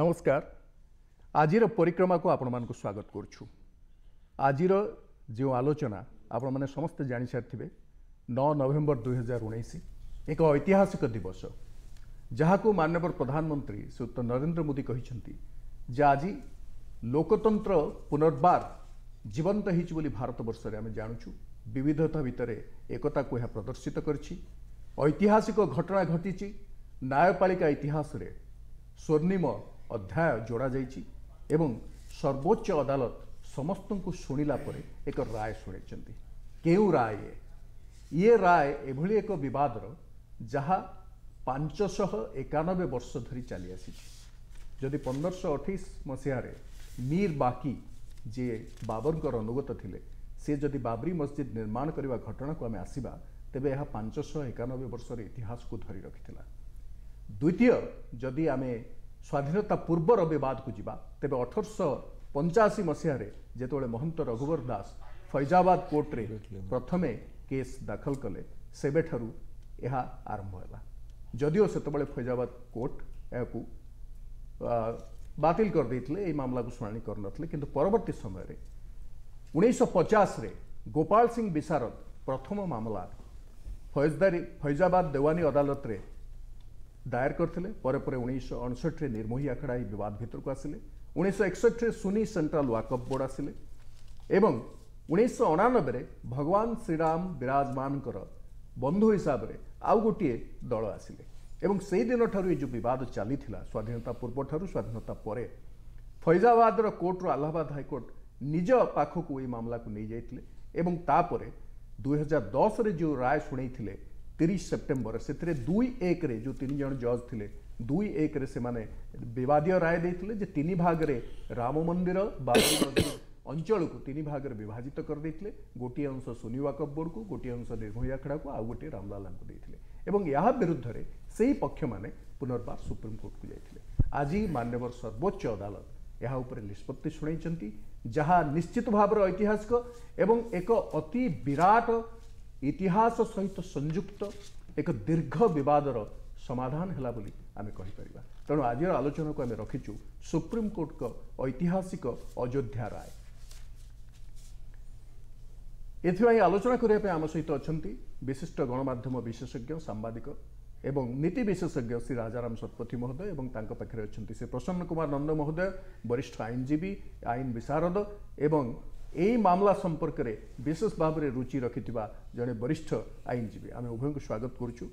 নমস্কার আজির পরিক্রমাকু আপনার স্বাগত করছু আজির যে আলোচনা আপনার সমস্তে জাঁসারি নଅ নভেম্বর দুই হাজার উଣେଇଶ ଏକ ଐତିହାସିକ ଦିବସ ଯାହାକୁ ମାନ୍ୟବର ପ୍ରଧାନମନ୍ତ୍ରୀ ଶ୍ରୀଯୁକ୍ତ ନରେନ୍ଦ୍ର ମୋଦି କହିଛନ୍ତି ଯେ ଆଜି ଲୋକତନ୍ତ୍ର ପୁନର୍ବାର ଜୀବନ୍ତ ହୋଇଛି ବୋଲି ଭାରତବର୍ଷରେ ଆମେ ଜାଣୁଛୁ ବିବିଧତା ଭିତରେ ଏକତାକୁ ଏହା ପ୍ରଦର୍ଶିତ କରିଛି ଐତିହାସିକ ଘଟଣା ଘଟିଛି ନ୍ୟାୟପାଳିକା ଇତିହାସରେ ସ୍ୱର୍ଣ୍ଣିମ ଅଧ୍ୟାୟ ଯୋଡ଼ାଯାଇଛି ଏବଂ ସର୍ବୋଚ୍ଚ ଅଦାଲତ ସମସ୍ତଙ୍କୁ ଶୁଣିଲା ପରେ ଏକ ରାୟ ଶୁଣାଇଛନ୍ତି କେଉଁ ରାୟ ଇଏ ଇଏ ରାୟ ଏଭଳି ଏକ ବିବାଦର ଯାହା ପାଞ୍ଚଶହ ଏକାନବେ ବର୍ଷ ଧରି ଚାଲି ଆସିଛି ଯଦି ପନ୍ଦରଶହ ଅଠେଇଶ ମସିହାରେ ମୀର ବାକି ଯିଏ ବାବରଙ୍କର ଅନୁଗତ ଥିଲେ ସେ ଯଦି ବାବରି ମସଜିଦ ନିର୍ମାଣ କରିବା ଘଟଣାକୁ ଆମେ ଆସିବା ତେବେ ଏହା ପାଞ୍ଚଶହ ଏକାନବେ ବର୍ଷର ଇତିହାସକୁ ଧରି ରଖିଥିଲା ଦ୍ୱିତୀୟ ଯଦି ଆମେ स्वाधीनता पूर्वर बद को जी तेज अठरश पंचाशी मसीह जोबले महंत रघुवर दास फैजाबाद कोर्टे प्रथम केस दाखल कले से यह आरंभ है जदिओ से फैजाबाद कोर्ट यह बात कर ये मामला को शुणी कर नु समय उन्नीस पचास गोपाल सिंह विशारद प्रथम मामला फैजदारी फैजाबाद देवानी अदालत ଦାୟର କରିଥିଲେ ପରେ ପରେ ଉଣେଇଶହ ଅଣଷଠିରେ ନିର୍ମୋହି ଆଖଡ଼ା ଏହି ବିବାଦ ଭିତରକୁ ଆସିଲେ ଉଣେଇଶହ ଏକଷଠିରେ ସୁନି ସେଣ୍ଟ୍ରାଲ ୱାକଫ ବୋର୍ଡ ଆସିଲେ ଏବଂ ଉଣେଇଶହ ଅଣାନବେରେ ଭଗବାନ ଶ୍ରୀରାମ ବିରାଜମାନଙ୍କର ବନ୍ଧୁ ହିସାବରେ ଆଉ ଗୋଟିଏ ଦଳ ଆସିଲେ ଏବଂ ସେହିଦିନଠାରୁ ଦିନଠାରୁ ଏ ଯେଉଁ ବିବାଦ ଚାଲିଥିଲା ସ୍ୱାଧୀନତା ପୂର୍ବଠାରୁ ସ୍ୱାଧୀନତା ପରେ ଫୈଜାବାଦର କୋର୍ଟରୁ ଆହ୍ଲାବାଦ ହାଇକୋର୍ଟ ନିଜ ପାଖକୁ ଏହି ମାମଲାକୁ ନେଇଯାଇଥିଲେ ଏବଂ ତାପରେ ଦୁଇହଜାର ଦଶରେ ଯେଉଁ ରାୟ ଶୁଣେଇଥିଲେ तीस सेप्टेम्बर से दुई एक जो तीन जन जज थे दुई एक रे बदय राय देते तीन भाग रे राम मंदिर अंचल को तीन भाग में विभाजित कर करदे गोटे अंश सुनीवा कब्बर को गोटे अंश निर्भय आखड़ा को आउ गोटे रामलाला को यहाँ विरुद्ध से ही पक्ष मैंने पुनर्व सुप्रीमकोर्ट को जाते आज मानव सर्वोच्च अदालत यहाँ पर निष्पत्ति शुणी जहाँ निश्चित भाव ऐतिहासिक एक अति विराट ଇତିହାସ ସହିତ ସଂଯୁକ୍ତ ଏକ ଦୀର୍ଘ ବିବାଦର ସମାଧାନ ହେଲା ବୋଲି ଆମେ କହିପାରିବା ତେଣୁ ଆଜିର ଆଲୋଚନାକୁ ଆମେ ରଖିଛୁ ସୁପ୍ରିମକୋର୍ଟଙ୍କ ଐତିହାସିକ ଅଯୋଧ୍ୟା ରାୟ ଏଥିପାଇଁ ଆଲୋଚନା କରିବା ପାଇଁ ଆମ ସହିତ ଅଛନ୍ତି ବିଶିଷ୍ଟ ଗଣମାଧ୍ୟମ ବିଶେଷଜ୍ଞ ସାମ୍ବାଦିକ ଏବଂ ନୀତି ବିଶେଷଜ୍ଞ ଶ୍ରୀ ରାଜାରାମ ଶତପଥୀ ମହୋଦୟ ଏବଂ ତାଙ୍କ ପାଖରେ ଅଛନ୍ତି ଶ୍ରୀ ପ୍ରସନ୍ନ କୁମାର ନନ୍ଦ ମହୋଦୟ ବରିଷ୍ଠ ଆଇନଜୀବୀ ଆଇନ ବିଶାରଦ ଏବଂ এই ମାମଲା ସମ୍ପର୍କରେ ବିଶେଷ ଭାବରେ ରୁଚି ରଖିଥିବା ଜଣେ ବରିଷ୍ଠ ଆଇନଜୀବୀ ଆମେ ଉଭୟଙ୍କୁ ସ୍ୱାଗତ କରୁଛୁ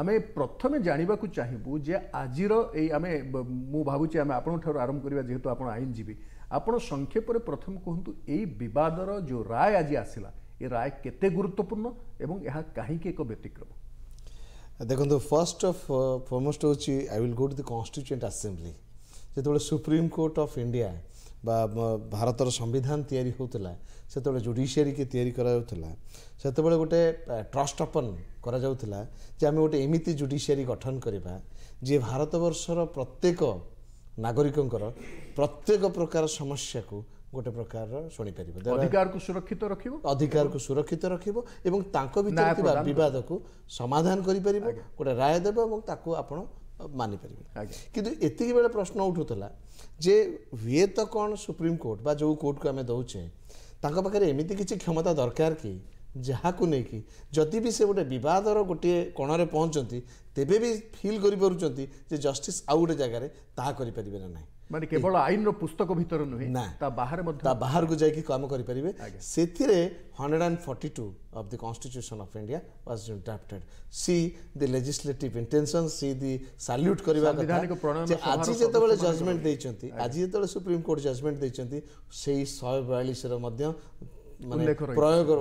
ଆମେ ପ୍ରଥମେ ଜାଣିବାକୁ ଚାହିଁବୁ ଯେ ଆଜିର ଏଇ ଆମେ ମୁଁ ଭାବୁଛି ଆମେ ଆପଣଙ୍କଠାରୁ ଆରମ୍ଭ କରିବା ଯେହେତୁ ଆପଣ ଆଇନଜୀବୀ ଆପଣ ସଂକ୍ଷେପରେ ପ୍ରଥମେ କୁହନ୍ତୁ ଏଇ ବିବାଦର ଯେଉଁ ରାୟ ଆଜି ଆସିଲା ଏ ରାୟ କେତେ ଗୁରୁତ୍ୱପୂର୍ଣ୍ଣ ଏବଂ ଏହା କାହିଁକି ଏକ ବ୍ୟତିକ୍ରମ ଦେଖନ୍ତୁ ଫାର୍ଷ୍ଟ ଅଫ୍ ଫର୍ମୋଷ୍ଟ ହେଉଛି I will go to the constituent assembly ଯେତେବେଳେ ସୁପ୍ରିମକୋର୍ଟ ଅଫ୍ ଇଣ୍ଡିଆ বা ଭାରତର ସମ୍ବିଧାନ ତିଆରି ହେଉଥିଲା ସେତେବେଳେ ଜୁଡ଼ିସିଆରୀକି ତିଆରି କରାଯାଉଥିଲା ସେତେବେଳେ ଗୋଟେ ଟ୍ରଷ୍ଟ ଅପନ୍ କରାଯାଉଥିଲା ଯେ ଆମେ ଗୋଟେ ଏମିତି ଜୁଡ଼ିସିଆରୀ ଗଠନ କରିବା ଯିଏ ଭାରତବର୍ଷର ପ୍ରତ୍ୟେକ ନାଗରିକଙ୍କର ପ୍ରତ୍ୟେକ ପ୍ରକାର ସମସ୍ୟାକୁ ଗୋଟେ ପ୍ରକାରର ଶୁଣିପାରିବ ଅଧିକାରକୁ ସୁରକ୍ଷିତ ରଖିବ ଅଧିକାରକୁ ସୁରକ୍ଷିତ ରଖିବ ଏବଂ ତାଙ୍କ ଭିତରେ ଥିବା ବିବାଦକୁ ସମାଧାନ କରିପାରିବ ଗୋଟେ ରାୟ ଦେବ ଏବଂ ତାକୁ ଆପଣ ମାନିପାରିବେ କିନ୍ତୁ ଏତିକି ବେଳେ ପ୍ରଶ୍ନ ଉଠୁଥିଲା ଯେ ହୁଏ ତ କ'ଣ ସୁପ୍ରିମକୋର୍ଟ ବା ଯେଉଁ କୋର୍ଟକୁ ଆମେ ଦେଉଛେ ତାଙ୍କ ପାଖରେ ଏମିତି କିଛି କ୍ଷମତା ଦରକାର କି ଯାହାକୁ ନେଇକି ଯଦି ବି ସେ ଗୋଟେ ବିବାଦର ଗୋଟିଏ କୋଣରେ ପହଞ୍ଚନ୍ତି ତେବେ ବି ଫିଲ୍ କରିପାରୁଛନ୍ତି ଯେ ଜଷ୍ଟିସ୍ ଆଉ ଗୋଟେ ଜାଗାରେ ତାହା କରିପାରିବେ ନା ନାହିଁ माने केवल आईन रो पुस्तक भीतर बाहर बाहर को जाई के काम करि परिबे सेथिरे 142 of the constitution of India was interpreted see the legislative intention see the salute करबा आज जेते जजमेंट दै आज जेते बेले जजमेंट दै छेंती सेई 142 रो प्रयोग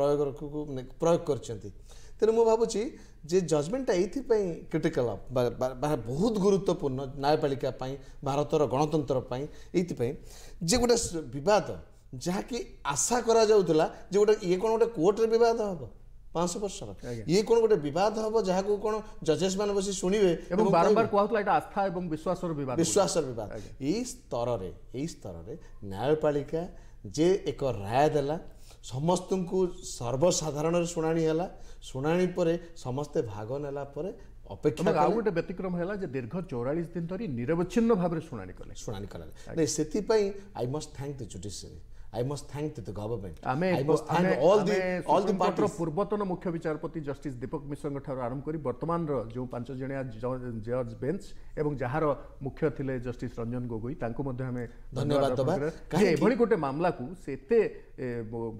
प्रयोग को प्रयोग करछेंती तेन मो যে ଜଜମେଣ୍ଟଟା ଏଇଥିପାଇଁ କ୍ରିଟିକାଲ୍ ବହୁତ ଗୁରୁତ୍ୱପୂର୍ଣ୍ଣ ନ୍ୟାୟପାଳିକା ପାଇଁ ଭାରତର ଗଣତନ୍ତ୍ର ପାଇଁ ଏଇଥିପାଇଁ ଯେ ଗୋଟେ ବିବାଦ ଯାହାକି ଆଶା କରାଯାଉଥିଲା ଯେ ଗୋଟେ ଇଏ କ'ଣ ଗୋଟେ କୋର୍ଟରେ ବିବାଦ ହେବ ପାଞ୍ଚଶହ ବର୍ଷର ଇଏ କ'ଣ ଗୋଟେ ବିବାଦ ହେବ ଯାହାକୁ କ'ଣ ଜଜେସ୍ ମାନେ ବସି ଶୁଣିବେ ଏବଂ ବାରମ୍ବାର କୁହାଉଥିଲା ଏଇଟା ଆସ୍ଥା ଏବଂ ବିଶ୍ୱାସର ବିବାଦ ବିଶ୍ୱାସର ବିବାଦ ଏଇ ସ୍ତରରେ ଏଇ ସ୍ତରରେ ନ୍ୟାୟପାଳିକା ଯେ ଏକ ରାୟ ଦେଲା ସମସ୍ତଙ୍କୁ ସର୍ବସାଧାରଣରେ ଶୁଣାଣି ହେଲା ଶୁଣାଣି ପରେ ସମସ୍ତେ ଭାଗ ନେଲା ପରେ ଅପେକ୍ଷା ଆଉ ଗୋଟେ ବ୍ୟତିକ୍ରମ ହେଲା ଯେ ଦୀର୍ଘ ଚଉରାଳିଶ ଦିନ ଧରି ନିରବଚ୍ଛିନ୍ନ ଭାବରେ ଶୁଣାଣି କଲେ ଶୁଣାଣି କଲା ନାଇଁ ସେଥିପାଇଁ I must thank the judiciary I must thank the government. Ame, I must thank ame, all the ame, all the parties. ପୂର୍ବତନ ମୁଖ୍ୟ ବିଚାରପତି ଜଷ୍ଟିସ୍ ଦୀପକ ମିଶ୍ରଙ୍କ ଠାରୁ ଆରମ୍ଭ କରି ବର୍ତ୍ତମାନର ଯେଉଁ ପାଞ୍ଚ ଜଣିଆ ଜଜ୍ ବେଞ୍ଚ ଏବଂ ଯାହାର ମୁଖ୍ୟ ଥିଲେ ଜଷ୍ଟିସ୍ ରଞ୍ଜନ ଗୋଗୋଇ ତାଙ୍କୁ ମଧ୍ୟ ଆମେ ଧନ୍ୟବାଦ ଦେବା ଏଭଳି ଗୋଟେ ମାମଲାକୁ ସେ ଏତେ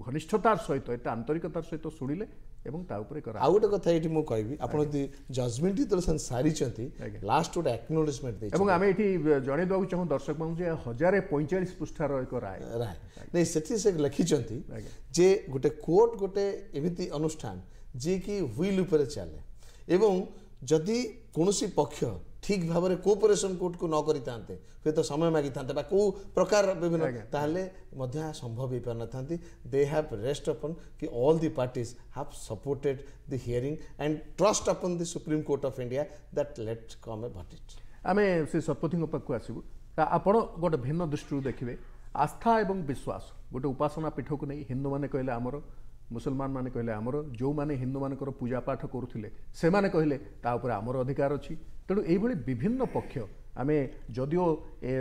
ଘନିଷ୍ଠତାର ସହିତ ଏତେ ଆନ୍ତରିକତାର ସହିତ ଶୁଣିଲେ ଏବଂ ତା ଉପରେ କରା ଆଉ ଗୋଟେ କଥା ଏଠି ମୁଁ କହିବି ଆପଣ ଯଦି ଜଜମେଣ୍ଟ ଯେତେବେଳେ ସେମାନେ ସାରିଛନ୍ତି ଲାଷ୍ଟ ଗୋଟେ ଆକ୍ନୋଲେଜମେଣ୍ଟ ଦେଇଛନ୍ତି ଏବଂ ଆମେ ଏଠି ଜଣେଇ ଦେବାକୁ ଚାହୁଁ ଦର୍ଶକମାନଙ୍କୁ ଯେ ହଜାରେ ପଇଁଚାଳିଶ ପୃଷ୍ଠାର ଏକ ରାୟ ରାୟ ନାଇଁ ସେଠି ସେ ଲେଖିଛନ୍ତି ଯେ ଗୋଟେ କୋର୍ଟ ଗୋଟେ ଏମିତି ଅନୁଷ୍ଠାନ ଯିଏକି ହ୍ୱିଲ୍ ଉପରେ ଚାଲେ ଏବଂ ଯଦି କୌଣସି ପକ୍ଷ ଠିକ୍ ଭାବରେ କୋପରେସନ୍ କୋର୍ଟକୁ ନ କରିଥାନ୍ତେ ହୁଏତ ସମୟ ମାଗିଥାନ୍ତେ ବା କେଉଁ ପ୍ରକାର ବିଭିନ୍ନ ତାହେଲେ ମଧ୍ୟ ଏହା ସମ୍ଭବ ହେଇପାରିନଥାନ୍ତି ଦେ ହ୍ୟାଭ୍ ରେଷ୍ଟ ଅପନ୍ କି all the parties have supported the hearing and trust upon the supreme court of India that let come a ଭଟିଟ୍ ଆମେ ସେ ଶତପଥୀଙ୍କ ପାଖକୁ ଆସିବୁ ଆପଣ ଗୋଟେ ଭିନ୍ନ ଦୃଷ୍ଟିରୁ ଦେଖିବେ ଆସ୍ଥା ଏବଂ ବିଶ୍ୱାସ ଗୋଟେ ଉପାସନା ପୀଠକୁ ନେଇ ହିନ୍ଦୁମାନେ କହିଲେ ଆମର ମୁସଲମାନ ମାନେ କହିଲେ ଆମର ଯେଉଁମାନେ ହିନ୍ଦୁମାନଙ୍କର ପୂଜାପାଠ କରୁଥିଲେ ସେମାନେ କହିଲେ ତା ଉପରେ ଆମର ଅଧିକାର ଅଛି ତେଣୁ ଏଇଭଳି ବିଭିନ୍ନ ପକ୍ଷ ଆମେ ଯଦିଓ ଏ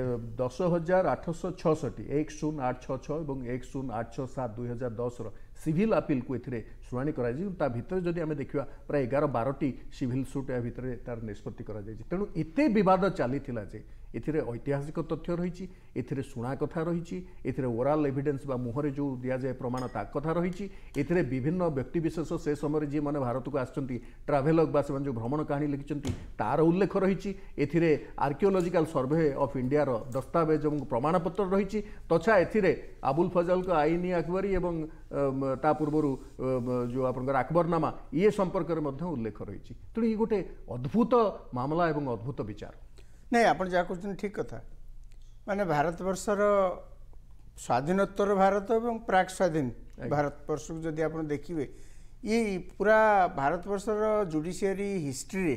ଦଶ ହଜାର ଆଠଶହ ଛଅଷଠି ଏକ ଶୂନ ଆଠ ଛଅ ଛଅ ଏବଂ ଏକ ଶୂନ ଆଠ ଛଅ ସାତ ଦୁଇ ହଜାର ଦଶର ସିଭିଲ ଆପିଲକୁ ଏଥିରେ ଶୁଣାଣି କରାଯାଇଛି କିନ୍ତୁ ତା ଭିତରେ ଯଦି ଆମେ ଦେଖିବା ପ୍ରାୟ ଏଗାର ବାରଟି ସିଭିଲ୍ ସୁଟ୍ ଏହା ଭିତରେ ତାର ନିଷ୍ପତ୍ତି କରାଯାଇଛି ତେଣୁ ଏତେ ବିବାଦ ଚାଲିଥିଲା ଯେ ଏଥିରେ ଐତିହାସିକ ତଥ୍ୟ ରହିଛି ଏଥିରେ ଶୁଣା କଥା ରହିଛି ଏଥିରେ ଓରାଲ୍ ଏଭିଡେନ୍ସ ବା ମୁହଁରେ ଯେଉଁ ଦିଆଯାଏ ପ୍ରମାଣ ତା କଥା ରହିଛି ଏଥିରେ ବିଭିନ୍ନ ବ୍ୟକ୍ତିବିଶେଷ ସେ ସମୟରେ ଯିଏମାନେ ଭାରତକୁ ଆସିଛନ୍ତି ଟ୍ରାଭେଲଗ୍ ବା ସେମାନେ ଯେଉଁ ଭ୍ରମଣ କାହାଣୀ ଲେଖିଛନ୍ତି ତାର ଉଲ୍ଲେଖ ରହିଛି ଏଥିରେ ଆର୍କିଓଲୋଜିକାଲ୍ ସର୍ଭେ ଅଫ୍ ଇଣ୍ଡିଆର ଦସ୍ତାବେଜ ଏବଂ ପ୍ରମାଣପତ୍ର ରହିଛି ତଥା ଏଥିରେ ଆବୁଲ ଫଜଲଙ୍କ ଆଇନ ଆକବରୀ ଏବଂ ତା ପୂର୍ବରୁ ଯେଉଁ ଆପଣଙ୍କର ଆକବରନାମା ଇଏ ସମ୍ପର୍କରେ ମଧ୍ୟ ଉଲ୍ଲେଖ ରହିଛି ତେଣୁ ଇଏ ଗୋଟେ ଅଦ୍ଭୁତ ମାମଲା ଏବଂ ଅଦ୍ଭୁତ ବିଚାର ନାହିଁ ଆପଣ ଯାହା କହୁଛନ୍ତି ଠିକ୍ କଥା ମାନେ ଭାରତବର୍ଷର ସ୍ୱାଧୀନୋତ୍ତର ଭାରତ ଏବଂ ପ୍ରାକ୍ ସ୍ୱାଧୀନ ଭାରତବର୍ଷକୁ ଯଦି ଆପଣ ଦେଖିବେ ଇ ପୁରା ଭାରତବର୍ଷର ଜୁଡ଼ିସିଆରୀ ହିଷ୍ଟ୍ରିରେ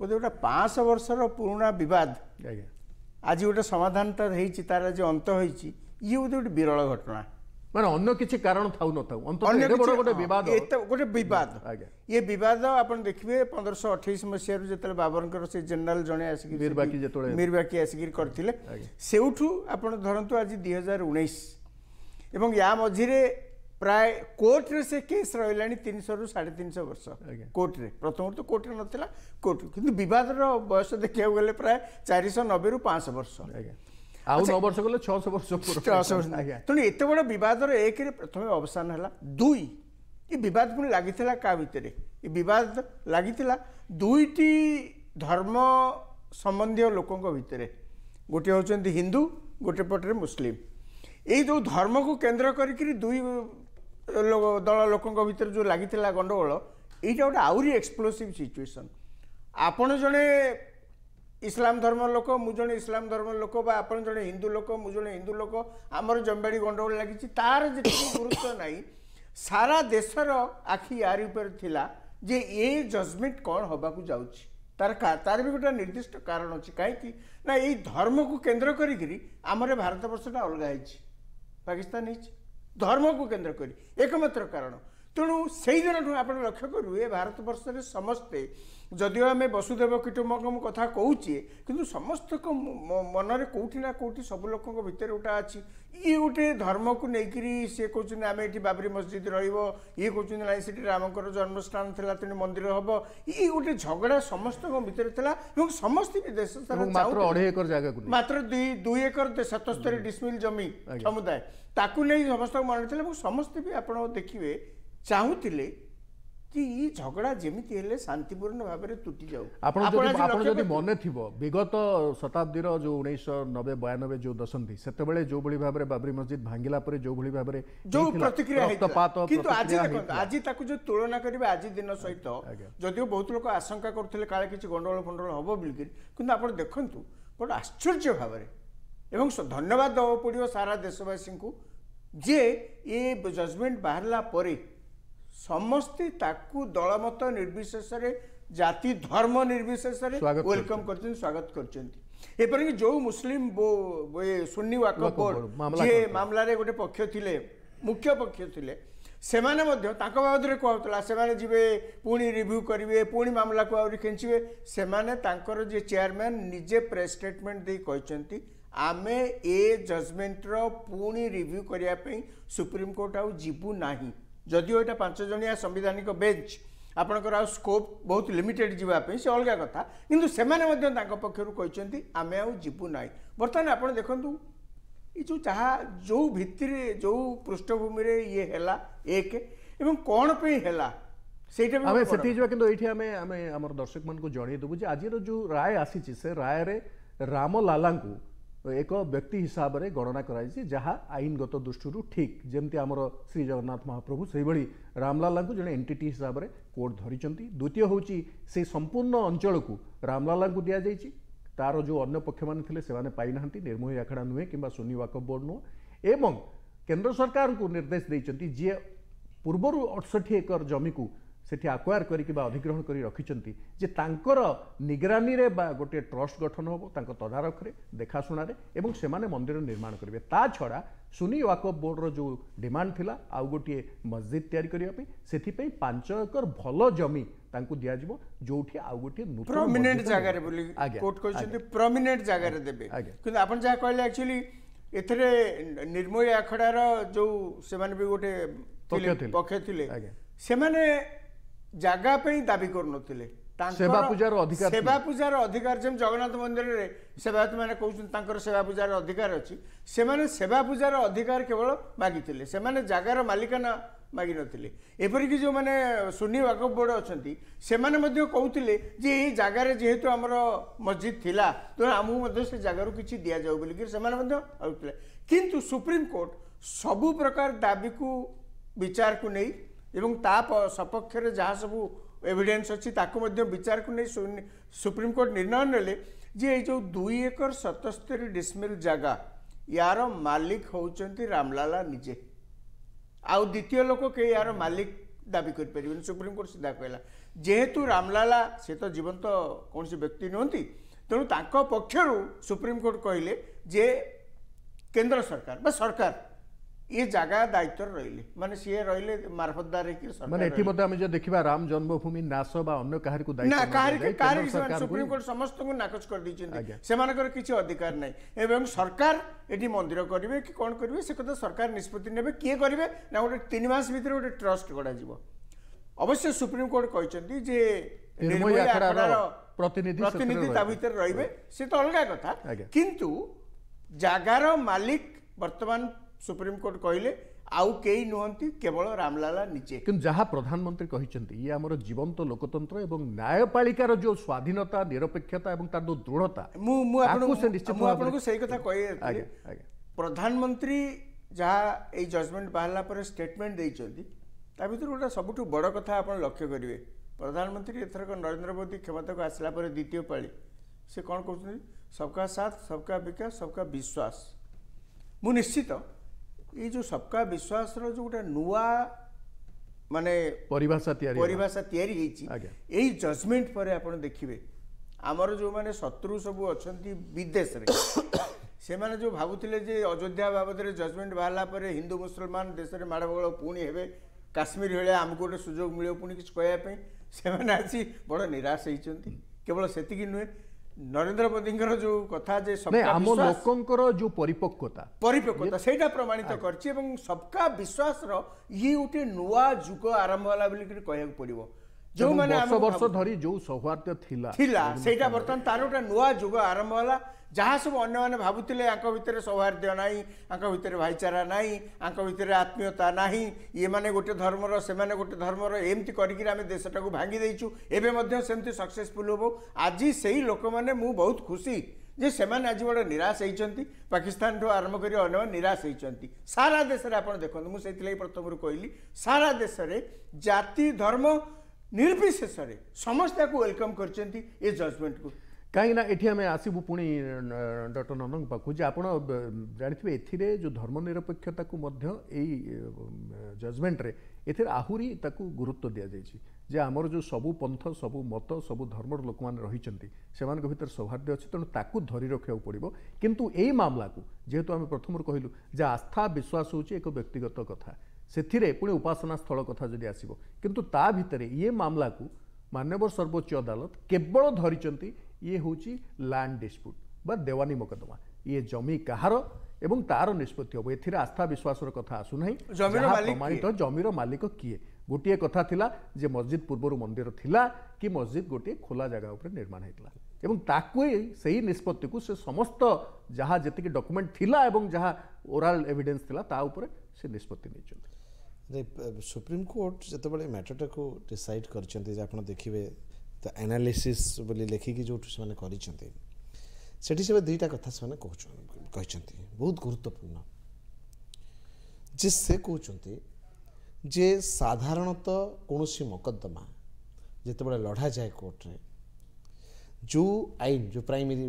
ବୋଧେ ଗୋଟେ ପାଞ୍ଚଶହ ବର୍ଷର ପୁରୁଣା ବିବାଦ ଆଜ୍ଞା ଆଜି ଗୋଟେ ସମାଧାନଟା ହେଇଛି ତା'ର ଆଜି ଅନ୍ତ ହୋଇଛି ଇଏ ବୋଧେ ଗୋଟେ ବିରଳ ଘଟଣା ମାନେ ଅନ୍ୟ କିଛି କାରଣ ଥାଉ ନଥାଉ ଗୋଟେ ବିବାଦ ଗୋଟେ ବିବାଦ ଇଏ ବିବାଦ ଆପଣ ଦେଖିବେ ପନ୍ଦରଶହ ଅଠେଇଶ ମସିହାରୁ ଯେତେବେଳେ ବାବରଙ୍କର ସେ ଜେନେରାଲ ଜଣେ ଆସିକି ମିରବାକି ଯେତେବେଳେ ମିରବାକି ଆସିକିରି କରିଥିଲେ ସେଇଠୁ ଆପଣ ଧରନ୍ତୁ ଆଜି ଦୁଇ ହଜାର ଉଣେଇଶ ଏବଂ ୟା ମଝିରେ ପ୍ରାୟ କୋର୍ଟରେ ସେ କେସ୍ ରହିଲାଣି ତିନିଶହରୁ ସାଢ଼େ ତିନିଶହ ବର୍ଷ କୋର୍ଟରେ ପ୍ରଥମରୁ ତ କୋର୍ଟରେ ନଥିଲା କୋର୍ଟ କିନ୍ତୁ ବିବାଦର ବୟସ ଦେଖିବାକୁ ଗଲେ ପ୍ରାୟ ଚାରିଶହ ନବେରୁ ପାଞ୍ଚଶହ ବର୍ଷ ଆଜ୍ଞା ଆଉ ନଅ ବର୍ଷ ଗଲେ ଛଅଶହ ବର୍ଷ ଛଅଶହ ବର୍ଷ ଆଜ୍ଞା ତେଣୁ ଏତେ ବଡ଼ ବିବାଦର ଏକରେ ପ୍ରଥମେ ଅବସାନ ହେଲା ଦୁଇ ଏ ବିବାଦ ପୁଣି ଲାଗିଥିଲା କାହା ଭିତରେ ଏ ବିବାଦ ଲାଗିଥିଲା ଦୁଇଟି ଧର୍ମ ସମ୍ବନ୍ଧୀୟ ଲୋକଙ୍କ ଭିତରେ ଗୋଟିଏ ହେଉଛନ୍ତି ହିନ୍ଦୁ ଗୋଟିଏ ପଟରେ ମୁସଲିମ ଏଇ ଯେଉଁ ଧର୍ମକୁ କେନ୍ଦ୍ର କରିକିରି ଦୁଇ ଦଳ ଲୋକଙ୍କ ଭିତରେ ଯେଉଁ ଲାଗିଥିଲା ଗଣ୍ଡଗୋଳ ଏଇଟା ଗୋଟେ ଆହୁରି ଏକ୍ସପ୍ଲୋସିଭ୍ ସିଚୁଏସନ୍ ଆପଣ ଜଣେ ଇସଲାମ ଧର୍ମ ଲୋକ ମୁଁ ଜଣେ ଇସଲାମ ଧର୍ମ ଲୋକ ବା ଆପଣ ଜଣେ ହିନ୍ଦୁ ଲୋକ ମୁଁ ଜଣେ ହିନ୍ଦୁ ଲୋକ ଆମର ଜମ୍ବାଡ଼ି ଗଣ୍ଡଗୋଳ ଲାଗିଛି ତାର ଯେତିକି ଗୁରୁତ୍ୱ ନାହିଁ ସାରା ଦେଶର ଆଖି ୟାରି ଉପରେ ଥିଲା ଯେ ଏ ଜଜମେଣ୍ଟ କ'ଣ ହେବାକୁ ଯାଉଛି ତାର ତାର ବି ଗୋଟେ ନିର୍ଦ୍ଦିଷ୍ଟ କାରଣ ଅଛି କାହିଁକି ନା ଏଇ ଧର୍ମକୁ କେନ୍ଦ୍ର କରିକିରି ଆମର ଭାରତବର୍ଷଟା ଅଲଗା ହେଇଛି ପାକିସ୍ତାନ ହେଇଛି ଧର୍ମକୁ କେନ୍ଦ୍ର କରି ଏକମାତ୍ର କାରଣ ତେଣୁ ସେହିଦିନଠୁ ଆପଣ ଲକ୍ଷ୍ୟ କରିବୁ ଏ ଭାରତବର୍ଷରେ ସମସ୍ତେ ଯଦିଓ ଆମେ ବସୁଦେବ କୁଟୁମ୍ବଙ୍କ କଥା କହୁଛେ କିନ୍ତୁ ସମସ୍ତଙ୍କ ମନରେ କେଉଁଠି ନା କେଉଁଠି ସବୁ ଲୋକଙ୍କ ଭିତରେ ଗୋଟେ ଅଛି ଇଏ ଗୋଟେ ଧର୍ମକୁ ନେଇକରି ସିଏ କହୁଛନ୍ତି ଆମେ ଏଠି ବାବରି ମସ୍ଜିଦ୍ ରହିବ ଇଏ କହୁଛନ୍ତି ନାହିଁ ସେଠି ରାମଙ୍କର ଜନ୍ମସ୍ଥାନ ଥିଲା ତେଣୁ ମନ୍ଦିର ହେବ ଇଏ ଗୋଟେ ଝଗଡ଼ା ସମସ୍ତଙ୍କ ଭିତରେ ଥିଲା ଏବଂ ସମସ୍ତେ ବି ଦେଶ ଜାଗାକୁ ମାତ୍ର ଦୁଇ ଦୁଇ ଏକର ସତସ୍ତରୀ ଡିସମିଲ୍ ଜମି ସମୁଦାୟ ତାକୁ ନେଇ ସମସ୍ତଙ୍କ ମନରେ ଥିଲା ଏବଂ ସମସ୍ତେ ବି ଆପଣ ଦେଖିବେ ଚାହୁଁଥିଲେ କି ଏଇ ଝଗଡ଼ା ଯେମିତି ହେଲେ ଶାନ୍ତିପୂର୍ଣ୍ଣ ଭାବରେ ତୁଟି ଯାଉ ଆପଣ ଆପଣ ଯଦି ମନେ ଥିବ ବିଗତ ଶତାବ୍ଦୀର ଯେଉଁ ଉଣେଇଶହ ନବେ ବୟାନବେ ଯେଉଁ ଦଶନ୍ଧି ସେତେବେଳେ ଯେଉଁଭଳି ଭାବରେ ବାବରି ମସଜିଦ ଭାଙ୍ଗିଲା ପରେ ଯେଉଁଭଳି ଭାବରେ ଯେଉଁ ପ୍ରତିକ୍ରିୟା କିନ୍ତୁ ଆଜି ଦେଖନ୍ତୁ ଆଜି ତାକୁ ଯଦି ତୁଳନା କରିବେ ଆଜି ଦିନ ସହିତ ଯଦିଓ ବହୁତ ଲୋକ ଆଶଙ୍କା କରୁଥିଲେ କାଳେ କିଛି ଗଣ୍ଡଗୋଳ ଫଣ୍ଡଗୋଳ ହବ ବୋଲିକିରି କିନ୍ତୁ ଆପଣ ଦେଖନ୍ତୁ ଗୋଟେ ଆଶ୍ଚର୍ଯ୍ୟ ଭାବରେ ଏବଂ ଧନ୍ୟବାଦ ଦେବାକୁ ପଡ଼ିବ ସାରା ଦେଶବାସୀଙ୍କୁ ଯେ ଏ ଜଜମେଣ୍ଟ ବାହାରିଲା ପରେ ସମସ୍ତେ ତାକୁ ଦଳମତ ନିର୍ବିଶେଷରେ ଜାତି ଧର୍ମ ନିର୍ବିଶେଷରେ ୱେଲକମ୍ କରିଛନ୍ତି ସ୍ୱାଗତ କରିଛନ୍ତି ଏପରିକି ଯେଉଁ ମୁସଲିମ ସୁନି ୱାକ ସେ ମାମଲାରେ ଗୋଟେ ପକ୍ଷ ଥିଲେ ମୁଖ୍ୟ ପକ୍ଷ ଥିଲେ ସେମାନେ ମଧ୍ୟ ତାଙ୍କ ବାବଦରେ କୁହାଉଥିଲା ସେମାନେ ଯିବେ ପୁଣି ରିଭ୍ୟୁ କରିବେ ପୁଣି ମାମଲାକୁ ଆହୁରି ଖେଞ୍ଚିବେ ସେମାନେ ତାଙ୍କର ଯିଏ ଚେୟାରମ୍ୟାନ୍ ନିଜେ ପ୍ରେସ୍ ଷ୍ଟେଟମେଣ୍ଟ ଦେଇ କହିଛନ୍ତି ଆମେ ଏ ଜଜ୍ମେଣ୍ଟର ପୁଣି ରିଭ୍ୟୁ କରିବା ପାଇଁ ସୁପ୍ରିମକୋର୍ଟ ଆଉ ଯିବୁ ନାହିଁ जदि यहाँ पांचजिया संविधानिक बेच आपणकर स्कोप बहुत लिमिटेड जीवापी से अलग कथा कि पक्षर कहते आम आबू ना बर्तमान आप देखु ये जहाँ जो भित्ति जो पृष्ठभूमि ये है एक कौन पे दर्शक मान को जनईदेबू आज जो राय आसी से राय रामलाला ଏକ ବ୍ୟକ୍ତି ହିସାବରେ ଗଣନା କରାଯାଇଛି ଯାହା ଆଇନଗତ ଦୃଷ୍ଟିରୁ ଠିକ୍ ଯେମିତି ଆମର ଶ୍ରୀଜଗନ୍ନାଥ ମହାପ୍ରଭୁ ସେହିଭଳି ରାମଲାଲାଙ୍କୁ ଜଣେ ଏନ୍ଟିଟି ହିସାବରେ କୋର୍ଟ ଧରିଛନ୍ତି ଦ୍ୱିତୀୟ ହେଉଛି ସେ ସମ୍ପୂର୍ଣ୍ଣ ଅଞ୍ଚଳକୁ ରାମଲାଲାଙ୍କୁ ଦିଆଯାଇଛି ତା'ର ଯେଉଁ ଅନ୍ୟ ପକ୍ଷମାନେ ଥିଲେ ସେମାନେ ପାଇନାହାନ୍ତି ନିର୍ମୋହି ଆଖଡ଼ା ନୁହେଁ କିମ୍ବା ସୁନି ୱାକଫ୍ ବୋର୍ଡ଼ ନୁହେଁ ଏବଂ କେନ୍ଦ୍ର ସରକାରଙ୍କୁ ନିର୍ଦ୍ଦେଶ ଦେଇଛନ୍ତି ଯିଏ ପୂର୍ବରୁ ଅଠଷଠି ଏକର ଜମିକୁ ସେଠି ଆକ୍ୱାୟାର କରିକି ବା ଅଧିଗ୍ରହଣ କରି ରଖିଛନ୍ତି ଯେ ତାଙ୍କର ନିଗରାନୀରେ ବା ଗୋଟିଏ ଟ୍ରଷ୍ଟ ଗଠନ ହେବ ତାଙ୍କ ତଦାରଖରେ ଦେଖାଶୁଣାରେ ଏବଂ ସେମାନେ ମନ୍ଦିର ନିର୍ମାଣ କରିବେ ତା ଛଡ଼ା ସୁନି ୱାକଫ ବୋର୍ଡ଼ର ଯେଉଁ ଡିମାଣ୍ଡ ଥିଲା ଆଉ ଗୋଟିଏ ମସଜିଦ୍ ତିଆରି କରିବା ପାଇଁ ସେଥିପାଇଁ ପାଞ୍ଚ ଏକର ଭଲ ଜମି ତାଙ୍କୁ ଦିଆଯିବ ଯୋଉଠି ଆଉ ଗୋଟିଏ ପ୍ରମିନେଣ୍ଟ ଜାଗାରେ ବୋଲି କୋର୍ଟ କହିଛନ୍ତି ପ୍ରମିନେଣ୍ଟ ଜାଗାରେ ଦେବେ କିନ୍ତୁ ଆପଣ ଯାହା କହିଲେ ଆକ୍ଚୁଆଲି ଏଥିରେ ନିର୍ମୟ ଆଖଡ଼ାର ଯେଉଁ ସେମାନେ ବି ଗୋଟେ ପକ୍ଷ ଥିଲେ ସେମାନେ ଜାଗା ପାଇଁ ଦାବି କରୁନଥିଲେ ସେବା ପୂଜାର ଅଧିକାର ସେବା ପୂଜାର ଅଧିକାର ଯେମିତି ଜଗନ୍ନାଥ ମନ୍ଦିରରେ ସେବାୟତମାନେ କହୁଛନ୍ତି ତାଙ୍କର ସେବା ପୂଜାର ଅଧିକାର ଅଛି ସେମାନେ ସେବା ପୂଜାର ଅଧିକାର କେବଳ ମାଗିଥିଲେ ସେମାନେ ଜାଗାର ମାଲିକାନା ମାଗିନଥିଲେ ଏପରିକି ଯେଉଁମାନେ ସୁନି ୱାକଫ ବୋର୍ଡ଼ ଅଛନ୍ତି ସେମାନେ ମଧ୍ୟ କହୁଥିଲେ ଯେ ଏଇ ଜାଗାରେ ଯେହେତୁ ଆମର ମସଜିଦ୍ ଥିଲା ତେଣୁ ଆମକୁ ମଧ୍ୟ ସେ ଜାଗାରୁ କିଛି ଦିଆଯାଉ ବୋଲିକରି ସେମାନେ ମଧ୍ୟ ଆଉଥିଲେ କିନ୍ତୁ ସୁପ୍ରିମକୋର୍ଟ ସବୁ ପ୍ରକାର ଦାବିକୁ ବିଚାରକୁ ନେଇ ଏବଂ ତା ସପକ୍ଷରେ ଯାହା ସବୁ ଏଭିଡ଼େନ୍ସ ଅଛି ତାକୁ ମଧ୍ୟ ବିଚାରକୁ ନେଇ ସୁପ୍ରିମକୋର୍ଟ ନିର୍ଣ୍ଣୟ ନେଲେ ଯେ ଏଇ ଯେଉଁ ଦୁଇ ଏକର ସତସ୍ତରୀ ଡିସମିଲ୍ ଜାଗା ୟାର ମାଲିକ ହେଉଛନ୍ତି ରାମଲାଲା ନିଜେ ଆଉ ଦ୍ୱିତୀୟ ଲୋକ କେହି ଏହାର ମାଲିକ ଦାବି କରିପାରିବେନି ସୁପ୍ରିମକୋର୍ଟ ସିଧା କହିଲା ଯେହେତୁ ରାମଲାଲା ସେ ତ ଜୀବନ୍ତ କୌଣସି ବ୍ୟକ୍ତି ନୁହନ୍ତି ତେଣୁ ତାଙ୍କ ପକ୍ଷରୁ ସୁପ୍ରିମକୋର୍ଟ କହିଲେ ଯେ କେନ୍ଦ୍ର ସରକାର ବା ସରକାର ये जगह दायित्व रहिले माने सिए रहिले मार्फतदार है कि माने एठी मते हम जे देखिबा राम जन्मभूमि नाश बा अन्य काहर को दायित्व ना काहर के काहर सुप्रीम कोर्ट समस्त को नाकच कर दिछिन सेमानकर किछि अधिकार नै एवं सरकार এটি মন্দির করবে কি কোণ করবে সে কথা সরকার নিষ্পতি নেবে কি করবে না গোটে তিন মাস ভিতরে গোটে ট্রস্ট গড়া যাব অবশ্য সুপ্রিম কোর্ট কইছন্তি যে নির্ময় আখড়ার প্রতিনিধি প্রতিনিধি তা ভিতরে রইবে সে তো অলগা কথা কিন্তু জাগার মালিক বর্তমান ସୁପ୍ରିମକୋର୍ଟ କହିଲେ ଆଉ କେହି ନୁହନ୍ତି କେବଳ ରାମଲାଲା ନିଜେ କିନ୍ତୁ ଯାହା ପ୍ରଧାନମନ୍ତ୍ରୀ କହିଛନ୍ତି ଇଏ ଆମର ଜୀବନ୍ତ ଲୋକତନ୍ତ୍ର ଏବଂ ନ୍ୟାୟପାଳିକାର ଯେଉଁ ସ୍ୱାଧୀନତା ନିରପେକ୍ଷତା ଏବଂ ତାର ଯେଉଁ ଦୃଢ଼ତା ମୁଁ ମୁଁ ଆପଣଙ୍କୁ ମୁଁ ଆପଣଙ୍କୁ ସେଇ କଥା କହି ପ୍ରଧାନମନ୍ତ୍ରୀ ଯାହା ଏଇ ଜଜମେଣ୍ଟ ବାହାରିଲା ପରେ ଷ୍ଟେଟମେଣ୍ଟ ଦେଇଛନ୍ତି ତା ଭିତରୁ ଗୋଟେ ସବୁଠୁ ବଡ଼ କଥା ଆପଣ ଲକ୍ଷ୍ୟ କରିବେ ପ୍ରଧାନମନ୍ତ୍ରୀ ଏଥରକ ନରେନ୍ଦ୍ର ମୋଦି କ୍ଷମତାକୁ ଆସିଲା ପରେ ଦ୍ୱିତୀୟ ପାଳି ସେ କ'ଣ କହୁଛନ୍ତି ସବକା ସାଥ ସବକା ବିକାଶ ସବକା ବିଶ୍ୱାସ ମୁଁ ନିଶ୍ଚିତ ଏଇ ଯେଉଁ ସବକା ବିଶ୍ୱାସର ଯେଉଁ ଗୋଟେ ନୂଆ ମାନେ ପରିଭାଷା ତିଆରି ପରିଭାଷା ତିଆରି ହେଇଛି ଏଇ ଜଜମେଣ୍ଟ ପରେ ଆପଣ ଦେଖିବେ ଆମର ଯେଉଁମାନେ ଶତ୍ରୁ ସବୁ ଅଛନ୍ତି ବିଦେଶରେ ସେମାନେ ଯେଉଁ ଭାବୁଥିଲେ ଯେ ଅଯୋଧ୍ୟା ବାବଦରେ ଜଜମେଣ୍ଟ ବାହାରିଲା ପରେ ହିନ୍ଦୁ ମୁସଲମାନ ଦେଶରେ ମାଡ଼ଗୋଳ ପୁଣି ହେବେ କାଶ୍ମୀର ଭଳିଆ ଆମକୁ ଗୋଟେ ସୁଯୋଗ ମିଳିବ ପୁଣି କିଛି କହିବା ପାଇଁ ସେମାନେ ଆସି ବଡ଼ ନିରାଶ ହେଇଛନ୍ତି କେବଳ ସେତିକି ନୁହେଁ ନରେନ୍ଦ୍ର ମୋଦିଙ୍କର ଯେଉଁ କଥା ଯେ ଆମ ଲୋକଙ୍କର ଯେଉଁ ପରିପକ୍ୱତା ପରିପକ୍ୱତା ସେଇଟା ପ୍ରମାଣିତ କରିଛି ଏବଂ ସବକା ବିଶ୍ୱାସର ଇଏ ଗୋଟିଏ ନୂଆ ଯୁଗ ଆରମ୍ଭ ହେଲା ବୋଲିକରି କହିବାକୁ ପଡିବ ଯେଉଁମାନେ ବର୍ଷ ଧରି ଯେଉଁ ସୌହାର୍ଦ୍ଦ ଥିଲା ଥିଲା ସେଇଟା ବର୍ତ୍ତମାନ ତାର ଗୋଟେ ନୂଆ ଯୁଗ ଆରମ୍ଭ ହେଲା जहाँ सब अन्य भाइले अरू सौहार नै अ भिडियो भाईचारा नै अरे आत्मीयता नै इमे गए धर्म र सबै भांगी धर्मि देशटाको भागिदिछु एमति सक्सेसफुल हे आज लोक मैले म बहुत खुसी जो आज बड निराश है पाकिस्तान ठु आरम्भ गरि अन्य निराश हुन्छ सारादेश प्रथम कहिलि सारादेशति धर्म निर्शेषर समस्या व्वलकम गरि जजमेन्टको କାହିଁକିନା ଏଠି ଆମେ ଆସିବୁ ପୁଣି ଡକ୍ଟର ନନ୍ଦଙ୍କ ପାଖକୁ ଯେ ଆପଣ ଜାଣିଥିବେ ଏଥିରେ ଯେଉଁ ଧର୍ମ ନିରପେକ୍ଷତାକୁ ମଧ୍ୟ ଏଇ ଜଜମେଣ୍ଟରେ ଏଥିରେ ଆହୁରି ତାକୁ ଗୁରୁତ୍ୱ ଦିଆଯାଇଛି ଯେ ଆମର ଯେଉଁ ସବୁ ପନ୍ଥ ସବୁ ମତ ସବୁ ଧର୍ମର ଲୋକମାନେ ରହିଛନ୍ତି ସେମାନଙ୍କ ଭିତରେ ସୌହାର୍ଦ୍ଦ୍ୟ ଅଛି ତେଣୁ ତାକୁ ଧରି ରଖିବାକୁ ପଡ଼ିବ କିନ୍ତୁ ଏଇ ମାମଲାକୁ ଯେହେତୁ ଆମେ ପ୍ରଥମରୁ କହିଲୁ ଯେ ଆସ୍ଥା ବିଶ୍ୱାସ ହେଉଛି ଏକ ବ୍ୟକ୍ତିଗତ କଥା ସେଥିରେ ପୁଣି ଉପାସନା ସ୍ଥଳ କଥା ଯଦି ଆସିବ କିନ୍ତୁ ତା ଭିତରେ ଇଏ ମାମଲାକୁ ମାନ୍ୟବର ସର୍ବୋଚ୍ଚ ଅଦାଲତ କେବଳ ଧରିଛନ୍ତି ଇଏ ହେଉଛି ଲ୍ୟାଣ୍ଡ ଡିସ୍ପ୍ୟୁଟ୍ ବା ଦେୱାନୀ ମୋକଦ୍ଦମା ଇଏ ଜମି କାହାର ଏବଂ ତାର ନିଷ୍ପତ୍ତି ହେବ ଏଥିରେ ଆସ୍ଥା ବିଶ୍ୱାସର କଥା ଆସୁନାହିଁ ପ୍ରମାଣିତ ଜମିର ମାଲିକ କିଏ ଗୋଟିଏ କଥା ଥିଲା ଯେ ମସଜିଦ ପୂର୍ବରୁ ମନ୍ଦିର ଥିଲା କି ମସଜିଦ ଗୋଟିଏ ଖୋଲା ଜାଗା ଉପରେ ନିର୍ମାଣ ହେଇଥିଲା ଏବଂ ତାକୁ ସେହି ନିଷ୍ପତ୍ତିକୁ ସେ ସମସ୍ତ ଯାହା ଯେତିକି ଡକୁମେଣ୍ଟ ଥିଲା ଏବଂ ଯାହା ଓରାଲ ଏଭିଡେନ୍ସ ଥିଲା ତା ଉପରେ ସେ ନିଷ୍ପତ୍ତି ନେଇଛନ୍ତି ସୁପ୍ରିମକୋର୍ଟ ଯେତେବେଳେ ମ୍ୟାଟରଟାକୁ ଡିସାଇଡ୍ କରିଛନ୍ତି ଯେ ଆପଣ ଦେଖିବେ द एनालीसीस लिखिकी जो से दुईटा कथा से बहुत गुरुत्वपूर्ण जे से कहते जे साधारणत कौन मकदमा जिते बड़े लड़ा जाए कोर्टे जो आईन जो प्राइमरी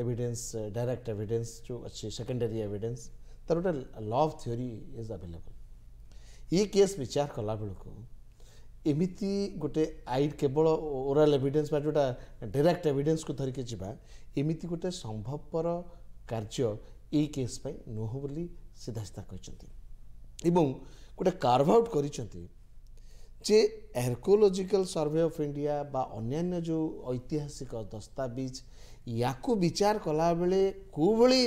एविडेंस डायरेक्ट एविडेंस जो अच्छे सेकेंडरी एविडेंस तर गोटे लव थ्योरी इज अवेलेबल ये केस विचार कला बेलू ଏମିତି ଗୋଟେ ଆଇଡ଼ କେବଳ ଓରାଲ୍ ଏଭିଡ଼େନ୍ସ ବା ଯେଉଁଟା ଡାଇରେକ୍ଟ ଏଭିଡ଼େନ୍ସକୁ ଧରିକି ଯିବା ଏମିତି ଗୋଟେ ସମ୍ଭବପର କାର୍ଯ୍ୟ ଏଇ କେସ୍ ପାଇଁ ନୁହଁ ବୋଲି ସିଧାସିଧା କହିଛନ୍ତି ଏବଂ ଗୋଟେ କାର୍ଭ ଆଉଟ୍ କରିଛନ୍ତି ଯେ ଆର୍କୋଲୋଜିକାଲ ସର୍ଭେ ଅଫ୍ ଇଣ୍ଡିଆ ବା ଅନ୍ୟାନ୍ୟ ଯେଉଁ ଐତିହାସିକ ଦସ୍ତାବିଜ ୟାକୁ ବିଚାର କଲାବେଳେ କେଉଁଭଳି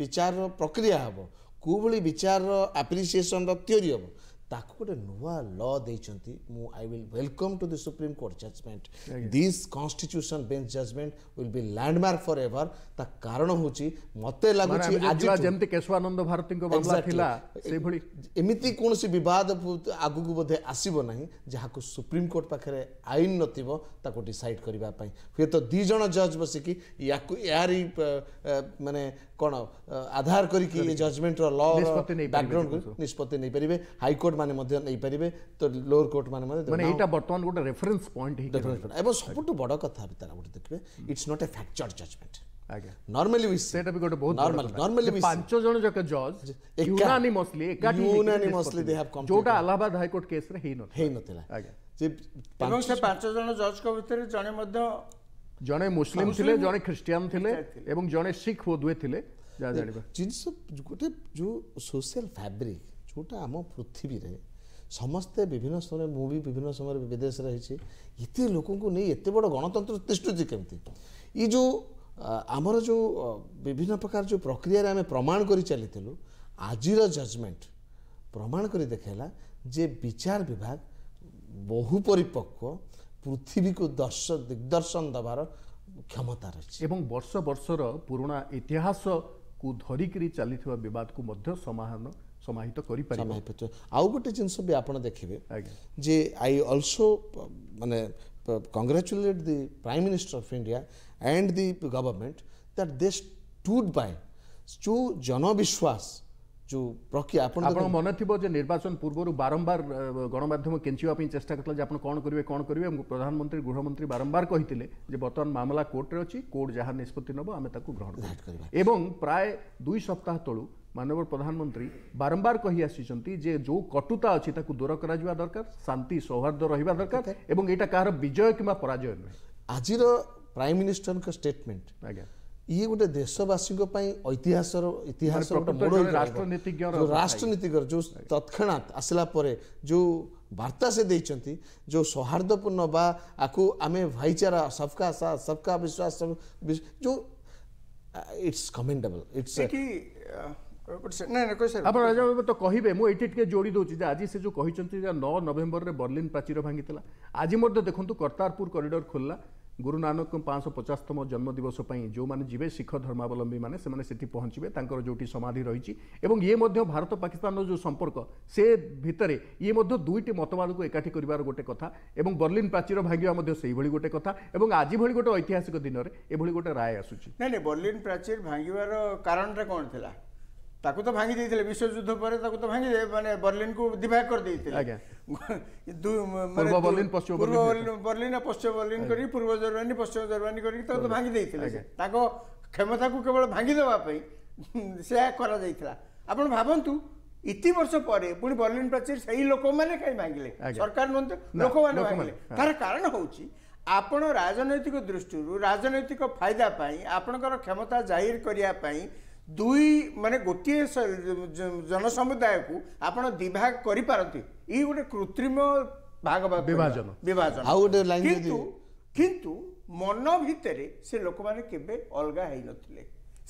ବିଚାରର ପ୍ରକ୍ରିୟା ହେବ କେଉଁଭଳି ବିଚାରର ଆପ୍ରିସିଏସନ୍ର ଥିଓରି ହେବ ताको गोटे नुआ ल देचंती I will welcome to the supreme court judgement this constitution bench judgement will be landmark forever ता कारण होची मते लागो आज जेंती केशवानंद भारती को मामला थिला से भली इमिति कोनसी विवाद आगु को बधे आसीबो नाही जहा को सुप्रीम कोर्ट पाखरे आइन नथिबो ताको डिसाइड करबा पई हे तो दि जण जज बसी की याकु यारी माने कोन आधार करकी जजमेंट र ल निष्पत्ति नै परिबे हाई कोर्ट କୋର୍ଟ ମାନେ ମଧ୍ୟ ନେଇପାରିବେ ତ ଲୋଅର କୋର୍ଟ ମାନେ ମଧ୍ୟ ମାନେ ଏଇଟା ବର୍ତ୍ତମାନ ଗୋଟେ ରେଫରେନ୍ସ ପଏଣ୍ଟ ଏବଂ ସବୁଠୁ ବଡ଼ କଥା ବି ତାର ଗୋଟେ ଦେଖିବେ it's not a fracture judgment normally ବି ସେଇଟା ବି ଗୋଟେ ବହୁତ ନର୍ମାଲ ନର୍ମାଲି ବି ପାଞ୍ଚ ଜଣ ଯାକ ଜଜ୍ ୟୁନାନିମସଲି ଏକାଠି ୟୁନାନିମସଲି ଦେ ହାଭ କମ୍ ଯୋଉଟା ଆଲାହାବାଦ ହାଇକୋର୍ଟ କେସ୍ରେ ହେଇନଥିଲା ହେଇନଥିଲା ଏବଂ ସେ ପାଞ୍ଚ ଜଣ ଜଜ୍ଙ୍କ ଭିତରେ ଜଣେ ମଧ୍ୟ ଜଣେ ମୁସଲିମ ଥିଲେ ଜଣେ ଖ୍ରୀଷ୍ଟିଆନ ଥିଲେ ଏବଂ ଜଣେ ଶିଖ ବୋଧହୁଏ ଥିଲେ ଯାହା ଜାଣିବା ଜିନିଷ ଗୋଟେ ଯୋଉ ସୋସିଆଲ ଫ୍ୟାବ୍ରିକ୍ ଯେଉଁଟା ଆମ ପୃଥିବୀରେ ସମସ୍ତେ ବିଭିନ୍ନ ସମୟରେ ମୁଁ ବି ବିଭିନ୍ନ ସମୟରେ ବିଦେଶରେ ହେଇଛି ଏତେ ଲୋକଙ୍କୁ ନେଇ ଏତେ ବଡ଼ ଗଣତନ୍ତ୍ର ତିଷ୍ଠୁଛି କେମିତି ଏ ଯେଉଁ ଆମର ଯେଉଁ ବିଭିନ୍ନ ପ୍ରକାର ଯେଉଁ ପ୍ରକ୍ରିୟାରେ ଆମେ ପ୍ରମାଣ କରି ଚାଲିଥିଲୁ ଆଜିର ଜଜମେଣ୍ଟ ପ୍ରମାଣ କରି ଦେଖାଇଲା ଯେ ବିଚାର ବିଭାଗ ବହୁ ପରିପକ୍ୱ ପୃଥିବୀକୁ ଦର୍ଶ ଦିଗ୍ଦର୍ଶନ ଦେବାର କ୍ଷମତା ରହିଛି ଏବଂ ବର୍ଷ ବର୍ଷର ପୁରୁଣା ଇତିହାସକୁ ଧରିକିରି ଚାଲିଥିବା ବିବାଦକୁ ମଧ୍ୟ ସମାଧାନ ସମାହିତ କରିପାରିବେ ଆଉ ଗୋଟେ ଜିନିଷ ବି ଆପଣ ଦେଖିବେ ଯେ ଆଇ ଅଲସୋ ମାନେ congratulate the prime minister of India and the government that they stood by ଯେଉଁ ଜନବିଶ୍ୱାସ ଯେଉଁ ପ୍ରକ୍ରିୟା ଆପଣ ଆପଣଙ୍କ ମନେଥିବ ଯେ ନିର୍ବାଚନ ପୂର୍ବରୁ ବାରମ୍ବାର ଗଣମାଧ୍ୟମ କେଞ୍ଚିବା ପାଇଁ ଚେଷ୍ଟା କରିଥିଲା ଯେ ଆପଣ କ'ଣ କରିବେ କ'ଣ କରିବେ ଏବଂ ପ୍ରଧାନମନ୍ତ୍ରୀ ଗୃହମନ୍ତ୍ରୀ ବାରମ୍ବାର କହିଥିଲେ ଯେ ବର୍ତ୍ତମାନ ମାମଲା କୋର୍ଟରେ ଅଛି କୋର୍ଟ ଯାହା ନିଷ୍ପତ୍ତି ନେବ ଆମେ ତାକୁ ଗ୍ରହଣ କରିବା ଏବଂ ପ୍ରାୟ ଦୁଇ ସପ୍ତାହ ତଳୁ माननीय प्रधानमंत्री बारंबार कही आसी जे जो कटुता अच्छी दूर कर दरकार शांति सौहार्द रहा दरकार एवं यहाँ कहार विजय कि पराजय नुहे आज प्राइम मिनिस्टर स्टेटमेंट आज्ञा ଇଏ ଗୋଟେ ଦେଶବାସୀଙ୍କ ପାଇଁ ଐତିହାସର ଇତିହାସ ରାଷ୍ଟ୍ରନୀତିଜ୍ଞ ରାଷ୍ଟ୍ରନୀତିଜ୍ଞ ଯେଉଁ ତତ୍କ୍ଷଣାତ୍ ଆସିଲା ପରେ ଯେଉଁ ବାର୍ତ୍ତା ସେ ଦେଇଛନ୍ତି ଯେଉଁ ସୌହାର୍ଦ୍ଦପୂର୍ଣ୍ଣ ବା ଆକୁ ଆମେ ଭାଇଚାରା ସବକା ସାଥ ସବକା ବିଶ୍ୱାସ ଯେଉଁ ଇଟ୍ସ କମେଣ୍ଡେବଲ୍ ଇଟ୍ସ ଆପଣ ତ କହିବେ ମୁଁ ଏଇଠି ଟିକେ ଯୋଡ଼ି ଦେଉଛି ଯେ ଆଜି ସେ ଯେଉଁ କହିଛନ୍ତି ଯେ ନଅ ନଭେମ୍ବରରେ ବର୍ଲିନ୍ ପ୍ରାଚୀର ଭାଙ୍ଗିଥିଲା ଆଜି ମଧ୍ୟ ଦେଖନ୍ତୁ କର୍ତ୍ତାରପୁର କରିଡ଼ର ଖୋଲିଲା ଗୁରୁ ନାନକଙ୍କ ପାଞ୍ଚଶହ ପଚାଶତମ ଜନ୍ମଦିବସ ପାଇଁ ଯେଉଁମାନେ ଯିବେ ଶିଖ ଧର୍ମାବଲମ୍ବୀମାନେ ସେମାନେ ସେଠି ପହଞ୍ଚିବେ ତାଙ୍କର ଯେଉଁଠି ସମାଧି ରହିଛି ଏବଂ ଇଏ ମଧ୍ୟ ଭାରତ ପାକିସ୍ତାନର ଯେଉଁ ସମ୍ପର୍କ ସେ ଭିତରେ ଇଏ ମଧ୍ୟ ଦୁଇଟି ମତବାଦକୁ ଏକାଠି କରିବାର ଗୋଟେ କଥା ଏବଂ ବର୍ଲିନ୍ ପ୍ରାଚୀର ଭାଙ୍ଗିବା ମଧ୍ୟ ସେଇଭଳି ଗୋଟେ କଥା ଏବଂ ଆଜି ଭଳି ଗୋଟେ ଐତିହାସିକ ଦିନରେ ଏଭଳି ଗୋଟେ ରାୟ ଆସୁଛି ନାଇଁ ନାଇଁ ବର୍ଲିନ୍ ପ୍ରାଚୀର ଭାଙ୍ଗିବାର କାରଣଟା କ'ଣ ଥିଲା ତାକୁ ତ ଭାଙ୍ଗି ଦେଇଥିଲେ ବିଶ୍ୱଯୁଦ୍ଧ ପରେ ତାକୁ ତ ଭାଙ୍ଗି ମାନେ ବର୍ଲିନକୁ ଦିଭାଗ କରିଦେଇଥିଲେ ପୂର୍ବ ବର୍ଲିନ ଆଉ ପଶ୍ଚିମ ବର୍ଲିନ କରିକି ପୂର୍ବ ଜର୍ମାନୀ ପଶ୍ଚିମ ଜର୍ମାନୀ କରିକି ତାକୁ ତ ଭାଙ୍ଗି ଦେଇଥିଲେ ତାଙ୍କ କ୍ଷମତାକୁ କେବଳ ଭାଙ୍ଗିଦେବା ପାଇଁ ସେୟା କରାଯାଇଥିଲା ଆପଣ ଭାବନ୍ତୁ ଇତି ବର୍ଷ ପରେ ପୁଣି ବର୍ଲିନ ପ୍ରାଚୀର ସେଇ ଲୋକମାନେ କାହିଁ ଭାଙ୍ଗିଲେ ସରକାର ନୁହନ୍ତି ଲୋକମାନେ ଭାଙ୍ଗିଲେ ତାର କାରଣ ହେଉଛି ଆପଣ ରାଜନୈତିକ ଦୃଷ୍ଟିରୁ ରାଜନୈତିକ ଫାଇଦା ପାଇଁ ଆପଣଙ୍କର କ୍ଷମତା ଜାହିର କରିବା ପାଇଁ ଦୁଇ ମାନେ ଗୋଟିଏ ଜନସମୁଦାୟକୁ ଆପଣ ଦ୍ୱିଭାଗ କରିପାରନ୍ତି ଇଏ ଗୋଟେ କୃତ୍ରିମ ବିଭାଜନ ଆଉ ଗୋଟେ କିନ୍ତୁ କିନ୍ତୁ ମନ ଭିତରେ ସେ ଲୋକମାନେ କେବେ ଅଲଗା ହେଇନଥିଲେ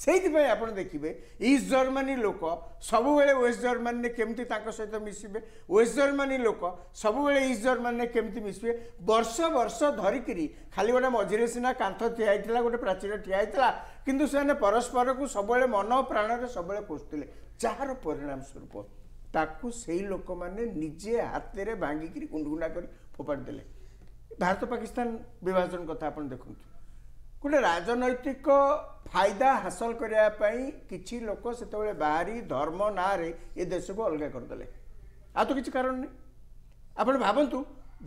ସେଇଥିପାଇଁ ଆପଣ ଦେଖିବେ ଇଷ୍ଟ ଜର୍ମାନୀ ଲୋକ ସବୁବେଳେ ୱେଷ୍ଟ ଜର୍ମାନୀରେ କେମିତି ତାଙ୍କ ସହିତ ମିଶିବେ ୱେଷ୍ଟ ଜର୍ମାନୀ ଲୋକ ସବୁବେଳେ ଇଷ୍ଟ ଜର୍ମାନୀରେ କେମିତି ମିଶିବେ ବର୍ଷ ବର୍ଷ ଧରିକିରି ଖାଲି ଗୋଟେ ମଝିରେ ସିନା କାନ୍ଥ ଠିଆ ହେଇଥିଲା ଗୋଟେ ପ୍ରାଚୀର ଠିଆ ହେଇଥିଲା କିନ୍ତୁ ସେମାନେ ପରସ୍ପରକୁ ସବୁବେଳେ ମନ ପ୍ରାଣରେ ସବୁବେଳେ କୋଷୁଥିଲେ ଯାହାର ପରିଣାମ ସ୍ୱରୂପ ତାକୁ ସେଇ ଲୋକମାନେ ନିଜେ ହାତରେ ଭାଙ୍ଗିକିରି ଗୁଣ୍ଡୁଗୁଣ୍ଡା କରି ଫୋପାଡ଼ି ଦେଲେ ଭାରତ ପାକିସ୍ତାନ ବିଭାଜନ କଥା ଆପଣ ଦେଖନ୍ତୁ ଗୋଟେ ରାଜନୈତିକ ଫାଇଦା ହାସଲ କରିବା ପାଇଁ କିଛି ଲୋକ ସେତେବେଳେ ବାହାରି ଧର୍ମ ନାଁରେ ଏ ଦେଶକୁ ଅଲଗା କରିଦେଲେ ଆଉ ତ କିଛି କାରଣ ନାହିଁ ଆପଣ ଭାବନ୍ତୁ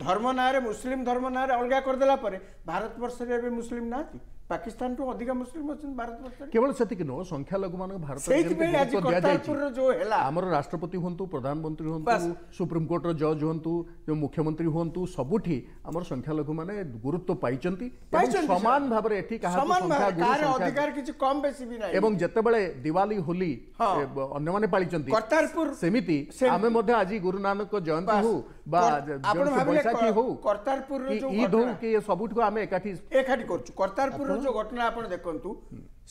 ଧର୍ମ ନାଁରେ ମୁସଲିମ ଧର୍ମ ନାଁରେ ଅଲଗା କରିଦେଲା ପରେ ଭାରତବର୍ଷରେ ଏବେ ମୁସଲିମ ନାହାନ୍ତି पाकिस्तान टू अधिक मुस्लिम अच्छा भारत केवल से नो संख्यालघु मान भारत जो है आमर राष्ट्रपति हूँ प्रधानमंत्री हूँ सुप्रीमकोर्ट जज हूँ जो मुख्यमंत्री हूँ सबुठी आमर संख्यालघु मैंने गुरुत्व पाई सामान भाव कम बेसी भी दिवाली होली अन्य मैंने पाली करतारपुर सेमिति आज गुरु नानक जयंती हो बा करतारपुर ईद हो कि एकाठी करतारपुर ଯେଉଁ ଘଟଣା ଆପଣ ଦେଖନ୍ତୁ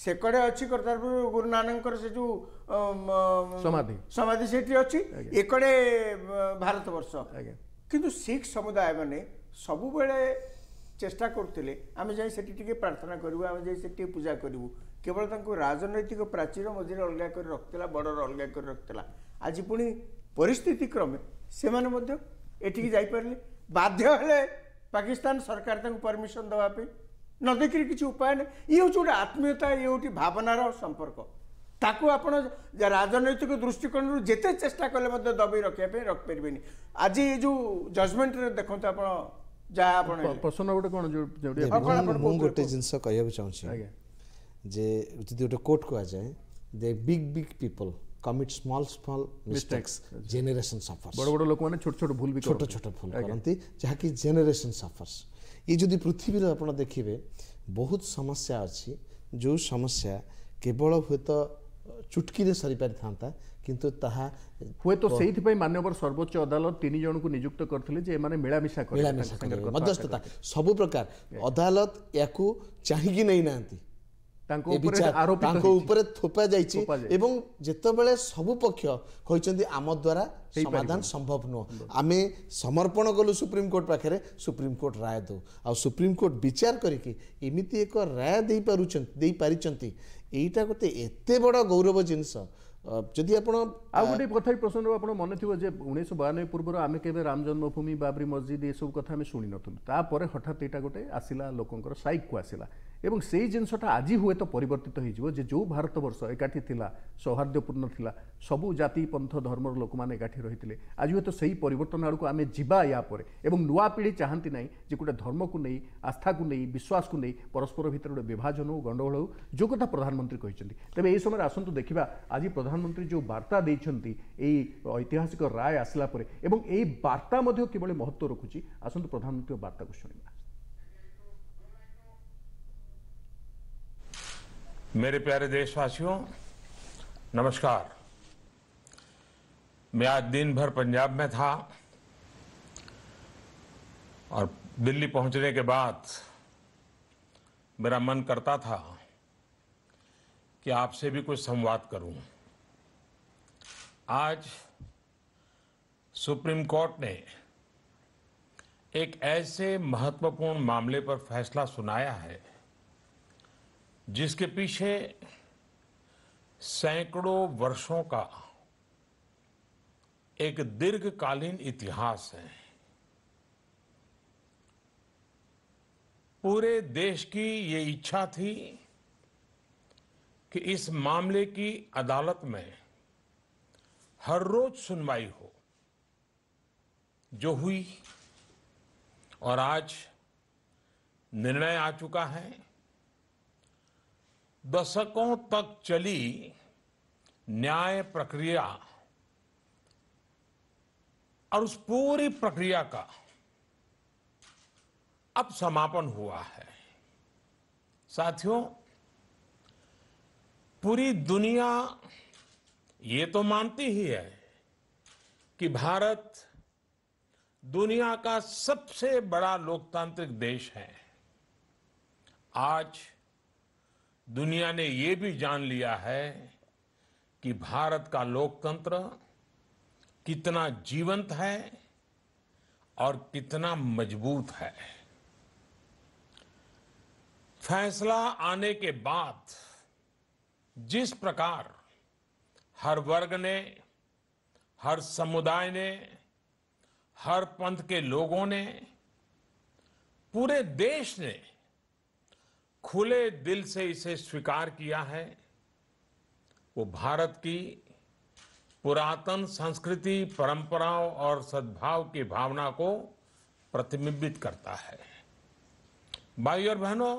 ସେକଡ଼େ ଅଛି କର୍ତ୍ତାରପୁର ଗୁରୁ ନାନକଙ୍କର ସେ ଯେଉଁ ସମାଧି ସମାଧି ସେଠି ଅଛି ଏ ଏକଡ଼େ ଭାରତବର୍ଷ କିନ୍ତୁ ଶିଖ ସମୁଦାୟ ମାନେ ସବୁବେଳେ ଚେଷ୍ଟା କରୁଥିଲେ ଆମେ ଯାଇ ସେଠି ଟିକେ ପ୍ରାର୍ଥନା କରିବୁ ଆମେ ଯାଇ ସେଠି ଟିକେ ପୂଜା କରିବୁ କେବଳ ତାଙ୍କୁ ରାଜନୈତିକ ପ୍ରାଚୀର ମଧ୍ୟରେ ଅଲଗା କରି ରଖିଥିଲା ବର୍ଡ଼ର ଅଲଗା କରି ରଖିଥିଲା ଆଜି ପୁଣି ପରିସ୍ଥିତି କ୍ରମେ ସେମାନେ ମଧ୍ୟ ଏଠିକି ଯାଇପାରିଲେ ବାଧ୍ୟ ହେଲେ ପାକିସ୍ତାନ ସରକାର ତାଙ୍କୁ ପରମିସନ୍ ଦେବା ପାଇଁ ନ ଦେଖିଲେ କିଛି ଉପାୟ ନାହିଁ ଇଏ ହେଉଛି ଗୋଟେ ଆତ୍ମୀୟତା ଇଏ ହେଉଛି ଭାବନାର ସମ୍ପର୍କ ତାକୁ ଆପଣ ରାଜନୈତିକ ଦୃଷ୍ଟିକୋଣରୁ ଯେତେ ଚେଷ୍ଟା କଲେ ମଧ୍ୟ ଦବେଇ ରଖିବା ପାଇଁ ରଖିପାରିବେନି ଆଜି ଏ ଯେଉଁ ଜଜମେଣ୍ଟରେ ଦେଖନ୍ତୁ ଆପଣ ଯାହା ଆପଣ ପ୍ରଶ୍ନ ଗୋଟେ କ'ଣ ମୁଁ ଗୋଟେ ଜିନିଷ କହିବାକୁ ଚାହୁଁଛି ଯେ ଯଦି ଗୋଟେ କୋର୍ଟ କୁହାଯାଏ they big big people commit small small mistakes generation suffers ବଡ଼ ବଡ଼ ଲୋକମାନେ ଛୋଟ ଛୋଟ ଭୁଲ ବି ଛୋଟ ଛୋଟ ଭୁଲ କରନ୍ତି ଯାହାକି ଜେନେରେସନ୍ ସଫର୍ସ ଏ ଯଦି ପୃଥିବୀର ଆପଣ ଦେଖିବେ ବହୁତ ସମସ୍ୟା ଅଛି ଯେଉଁ ସମସ୍ୟା କେବଳ ହୁଏତ ଚୁଟକିରେ ସରିପାରିଥାନ୍ତା କିନ୍ତୁ ତାହା ହୁଏତ ସେଇଥିପାଇଁ ମାନ୍ୟବର ସର୍ବୋଚ୍ଚ ଅଦାଲତ ତିନି ଜଣଙ୍କୁ ନିଯୁକ୍ତ କରିଥିଲେ ଯେ ଏମାନେ ମିଳାମିଶା ମିଳାମିଶା ମଧ୍ୟସ୍ଥତା ସବୁ ପ୍ରକାର ଅଦାଲତ ୟାକୁ ଚାହିଁକି ନେଇନାହାନ୍ତି ତାଙ୍କୁ ଆରୋପ ତାଙ୍କ ଉପରେ ଥୋପା ଯାଇଛି ଏବଂ ଯେତେବେଳେ ସବୁ ପକ୍ଷ କହିଛନ୍ତି ଆମ ଦ୍ୱାରା ସମାଧାନ ସମ୍ଭବ ନୁହଁ ଆମେ ସମର୍ପଣ କଲୁ ସୁପ୍ରିମକୋର୍ଟ ପାଖରେ ସୁପ୍ରିମକୋର୍ଟ ରାୟ ଦେଉ ଆଉ ସୁପ୍ରିମକୋର୍ଟ ବିଚାର କରିକି ଏମିତି ଏକ ରାୟ ଦେଇପାରୁଛନ୍ତି ଦେଇପାରିଛନ୍ତି ଏଇଟା ଗୋଟେ ଏତେ ବଡ଼ ଗୌରବ ଜିନିଷ ଯଦି ଆପଣ ଆଉ ଗୋଟେ କଥା ପ୍ରଶ୍ନ ଆପଣ ମନେଥିବ ଯେ ଉଣେଇଶହ ବୟାନବେ ପୂର୍ବରୁ ଆମେ କେବେ ରାମ ଜନ୍ମଭୂମି ବାବରି ମସଜିଦ୍ ଏସବୁ କଥା ଆମେ ଶୁଣିନଥିଲୁ ତାପରେ ହଠାତ୍ ଏଇଟା ଗୋଟେ ଆସିଲା ଲୋକଙ୍କର ସାଇକୁ ଆସିଲା এবং সেই জিনিসটা আজি হুয়েত পরিবর্তিত হয়ে যাব যে যে ভারতবর্ষ একাঠি লা সৌহার্দ্যপূর্ণ লা সবু জাতি পন্থ ধর্মর লোক মানে একাঠি রয়েছে আজি হুয়েত সেই পরিবর্তন আড়ক আমি যা ইয়াপরে এবং নূয়া পিঢ়ি চাহান্তি না যে গোটে ধর্মক নেই আস্থাকু নেই বিশ্বাসকু নেই পরস্পর ভিতরে গোটে বিভাজন হোক গণ্ডগোল হোক যে কথা প্রধানমন্ত্রী কিন্তু তবে এই সময় আসন্তু দেখা আজি প্রধানমন্ত্রী যে বার্তা দিয়েছেন এই ঐতিহাসিক রায় আসলা পরে এবং এই বার্তা মধ্যে কিভাবে মহত্ব রাখুছি আসন্তু প্রধানমন্ত্রী বার্তাকে শুণবা मेरे प्यारे देशवासियों नमस्कार मैं आज दिन भर पंजाब में था और दिल्ली पहुंचने के बाद मेरा मन करता था कि आपसे भी कुछ संवाद करूं आज सुप्रीम कोर्ट ने एक ऐसे महत्वपूर्ण मामले पर फैसला सुनाया है जिसके पीछे सैकड़ों वर्षों का एक दीर्घकालीन इतिहास है पूरे देश की ये इच्छा थी कि इस मामले की अदालत में हर रोज सुनवाई हो जो हुई और आज निर्णय आ चुका है दशकों तक चली न्याय प्रक्रिया और उस पूरी प्रक्रिया का अब समापन हुआ है साथियों पूरी दुनिया ये तो मानती ही है कि भारत दुनिया का सबसे बड़ा लोकतांत्रिक देश है आज दुनिया ने यह भी जान लिया है कि भारत का लोकतंत्र कितना जीवंत है और कितना मजबूत है फैसला आने के बाद जिस प्रकार हर वर्ग ने हर समुदाय ने हर पंथ के लोगों ने पूरे देश ने खुले दिल से इसे स्वीकार किया है वो भारत की पुरातन संस्कृति परंपराओं और सद्भाव की भावना को प्रतिबिंबित करता है भाई और बहनों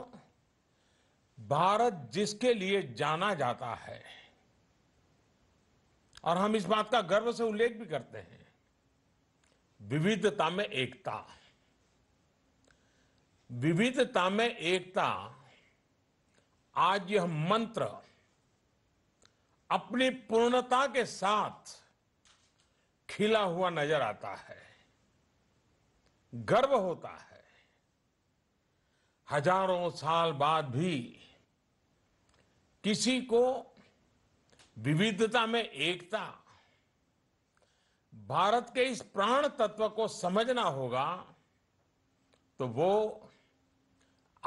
भारत जिसके लिए जाना जाता है और हम इस बात का गर्व से उल्लेख भी करते हैं विविधता में एकता विविधता में एकता आज यह मंत्र अपनी पूर्णता के साथ खिला हुआ नजर आता है गर्व होता है हजारों साल बाद भी किसी को विविधता में एकता भारत के इस प्राण तत्व को समझना होगा तो वो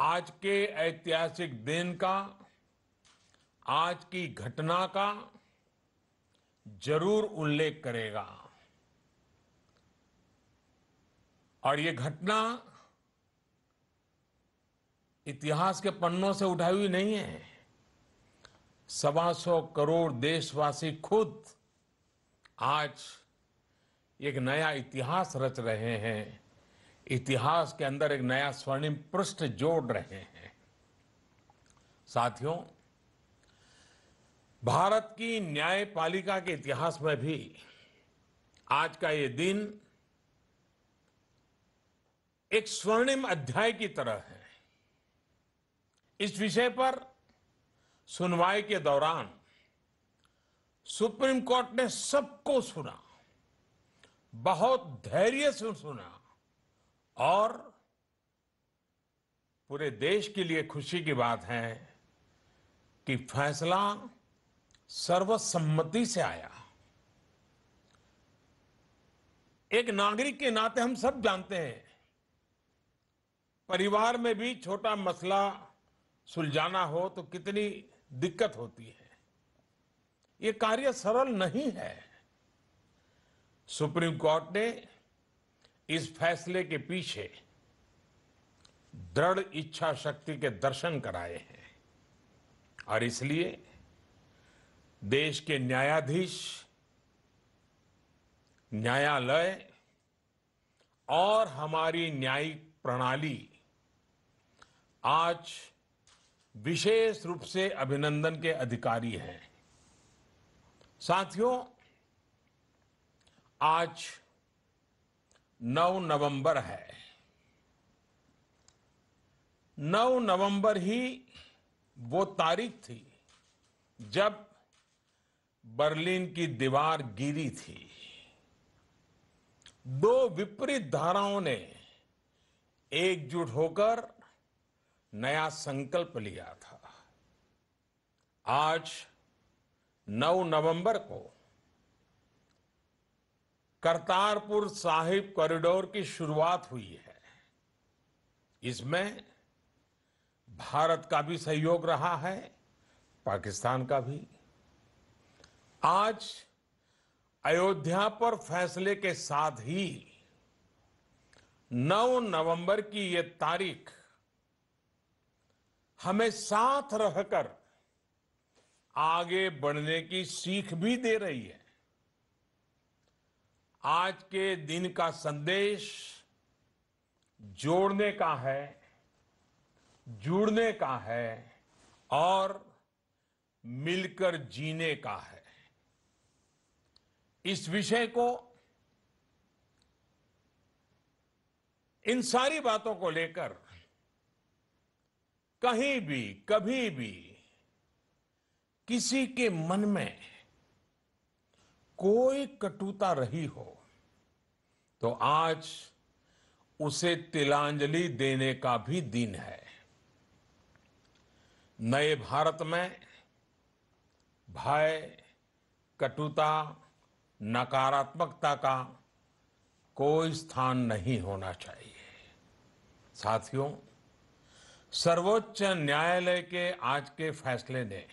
आज के ऐतिहासिक दिन का आज की घटना का जरूर उल्लेख करेगा और ये घटना इतिहास के पन्नों से उठाई हुई नहीं है सवा सौ करोड़ देशवासी खुद आज एक नया इतिहास रच रहे हैं इतिहास के अंदर एक नया स्वर्णिम पृष्ठ जोड़ रहे हैं साथियों भारत की न्यायपालिका के इतिहास में भी आज का ये दिन एक स्वर्णिम अध्याय की तरह है इस विषय पर सुनवाई के दौरान सुप्रीम कोर्ट ने सबको सुना बहुत धैर्य से सुना और पूरे देश के लिए खुशी की बात है कि फैसला सर्वसम्मति से आया एक नागरिक के नाते हम सब जानते हैं परिवार में भी छोटा मसला सुलझाना हो तो कितनी दिक्कत होती है ये कार्य सरल नहीं है सुप्रीम कोर्ट ने इस फैसले के पीछे दृढ़ इच्छा शक्ति के दर्शन कराए हैं और इसलिए देश के न्यायाधीश न्यायालय और हमारी न्यायिक प्रणाली आज विशेष रूप से अभिनंदन के अधिकारी हैं साथियों आज नौ नवंबर है नौ नवंबर ही वो तारीख थी जब बर्लिन की दीवार गिरी थी दो विपरीत धाराओं ने एकजुट होकर नया संकल्प लिया था आज 9 नवंबर को करतारपुर साहिब कॉरिडोर की शुरुआत हुई है इसमें भारत का भी सहयोग रहा है पाकिस्तान का भी आज अयोध्या पर फैसले के साथ ही 9 नवंबर की ये तारीख हमें साथ रहकर आगे बढ़ने की सीख भी दे रही है आज के दिन का संदेश जोड़ने का है जुड़ने का है और मिलकर जीने का है इस विषय को इन सारी बातों को लेकर कहीं भी कभी भी किसी के मन में कोई कटुता रही हो तो आज उसे तिलांजलि देने का भी दिन है नए भारत में भय कटुता नकारात्मकता का कोई स्थान नहीं होना चाहिए साथियों सर्वोच्च न्यायालय के आज के फैसले ने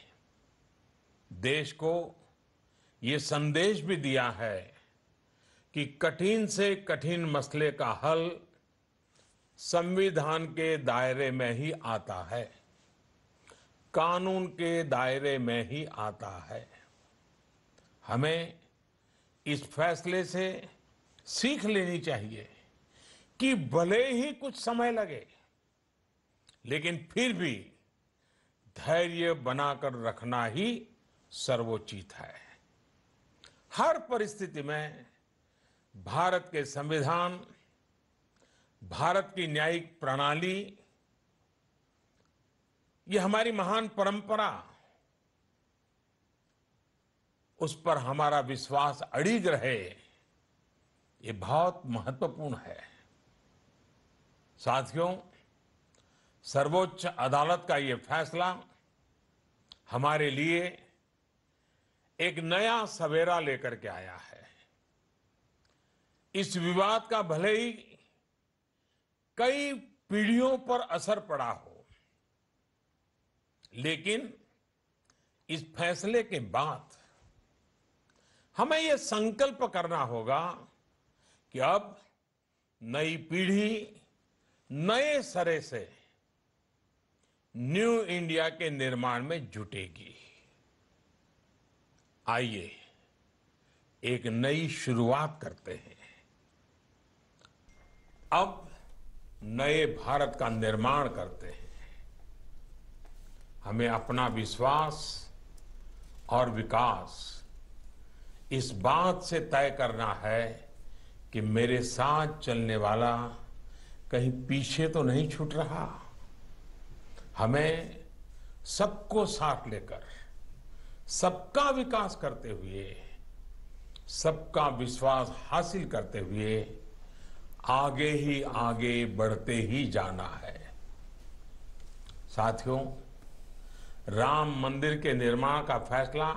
देश को ये संदेश भी दिया है कि कठिन से कठिन मसले का हल संविधान के दायरे में ही आता है कानून के दायरे में ही आता है हमें इस फैसले से सीख लेनी चाहिए कि भले ही कुछ समय लगे लेकिन फिर भी धैर्य बनाकर रखना ही सर्वोचित है हर परिस्थिति में भारत के संविधान भारत की न्यायिक प्रणाली ये हमारी महान परंपरा उस पर हमारा विश्वास अड़िग रहे ये बहुत महत्वपूर्ण है साथियों सर्वोच्च अदालत का ये फैसला हमारे लिए एक नया सवेरा लेकर के आया है इस विवाद का भले ही कई पीढ़ियों पर असर पड़ा हो लेकिन इस फैसले के बाद हमें यह संकल्प करना होगा कि अब नई पीढ़ी नए सरे से न्यू इंडिया के निर्माण में जुटेगी आइए एक नई शुरुआत करते हैं अब नए भारत का निर्माण करते हैं हमें अपना विश्वास और विकास इस बात से तय करना है कि मेरे साथ चलने वाला कहीं पीछे तो नहीं छूट रहा हमें सबको साथ लेकर सबका विकास करते हुए सबका विश्वास हासिल करते हुए आगे ही आगे बढ़ते ही जाना है साथियों राम मंदिर के निर्माण का फैसला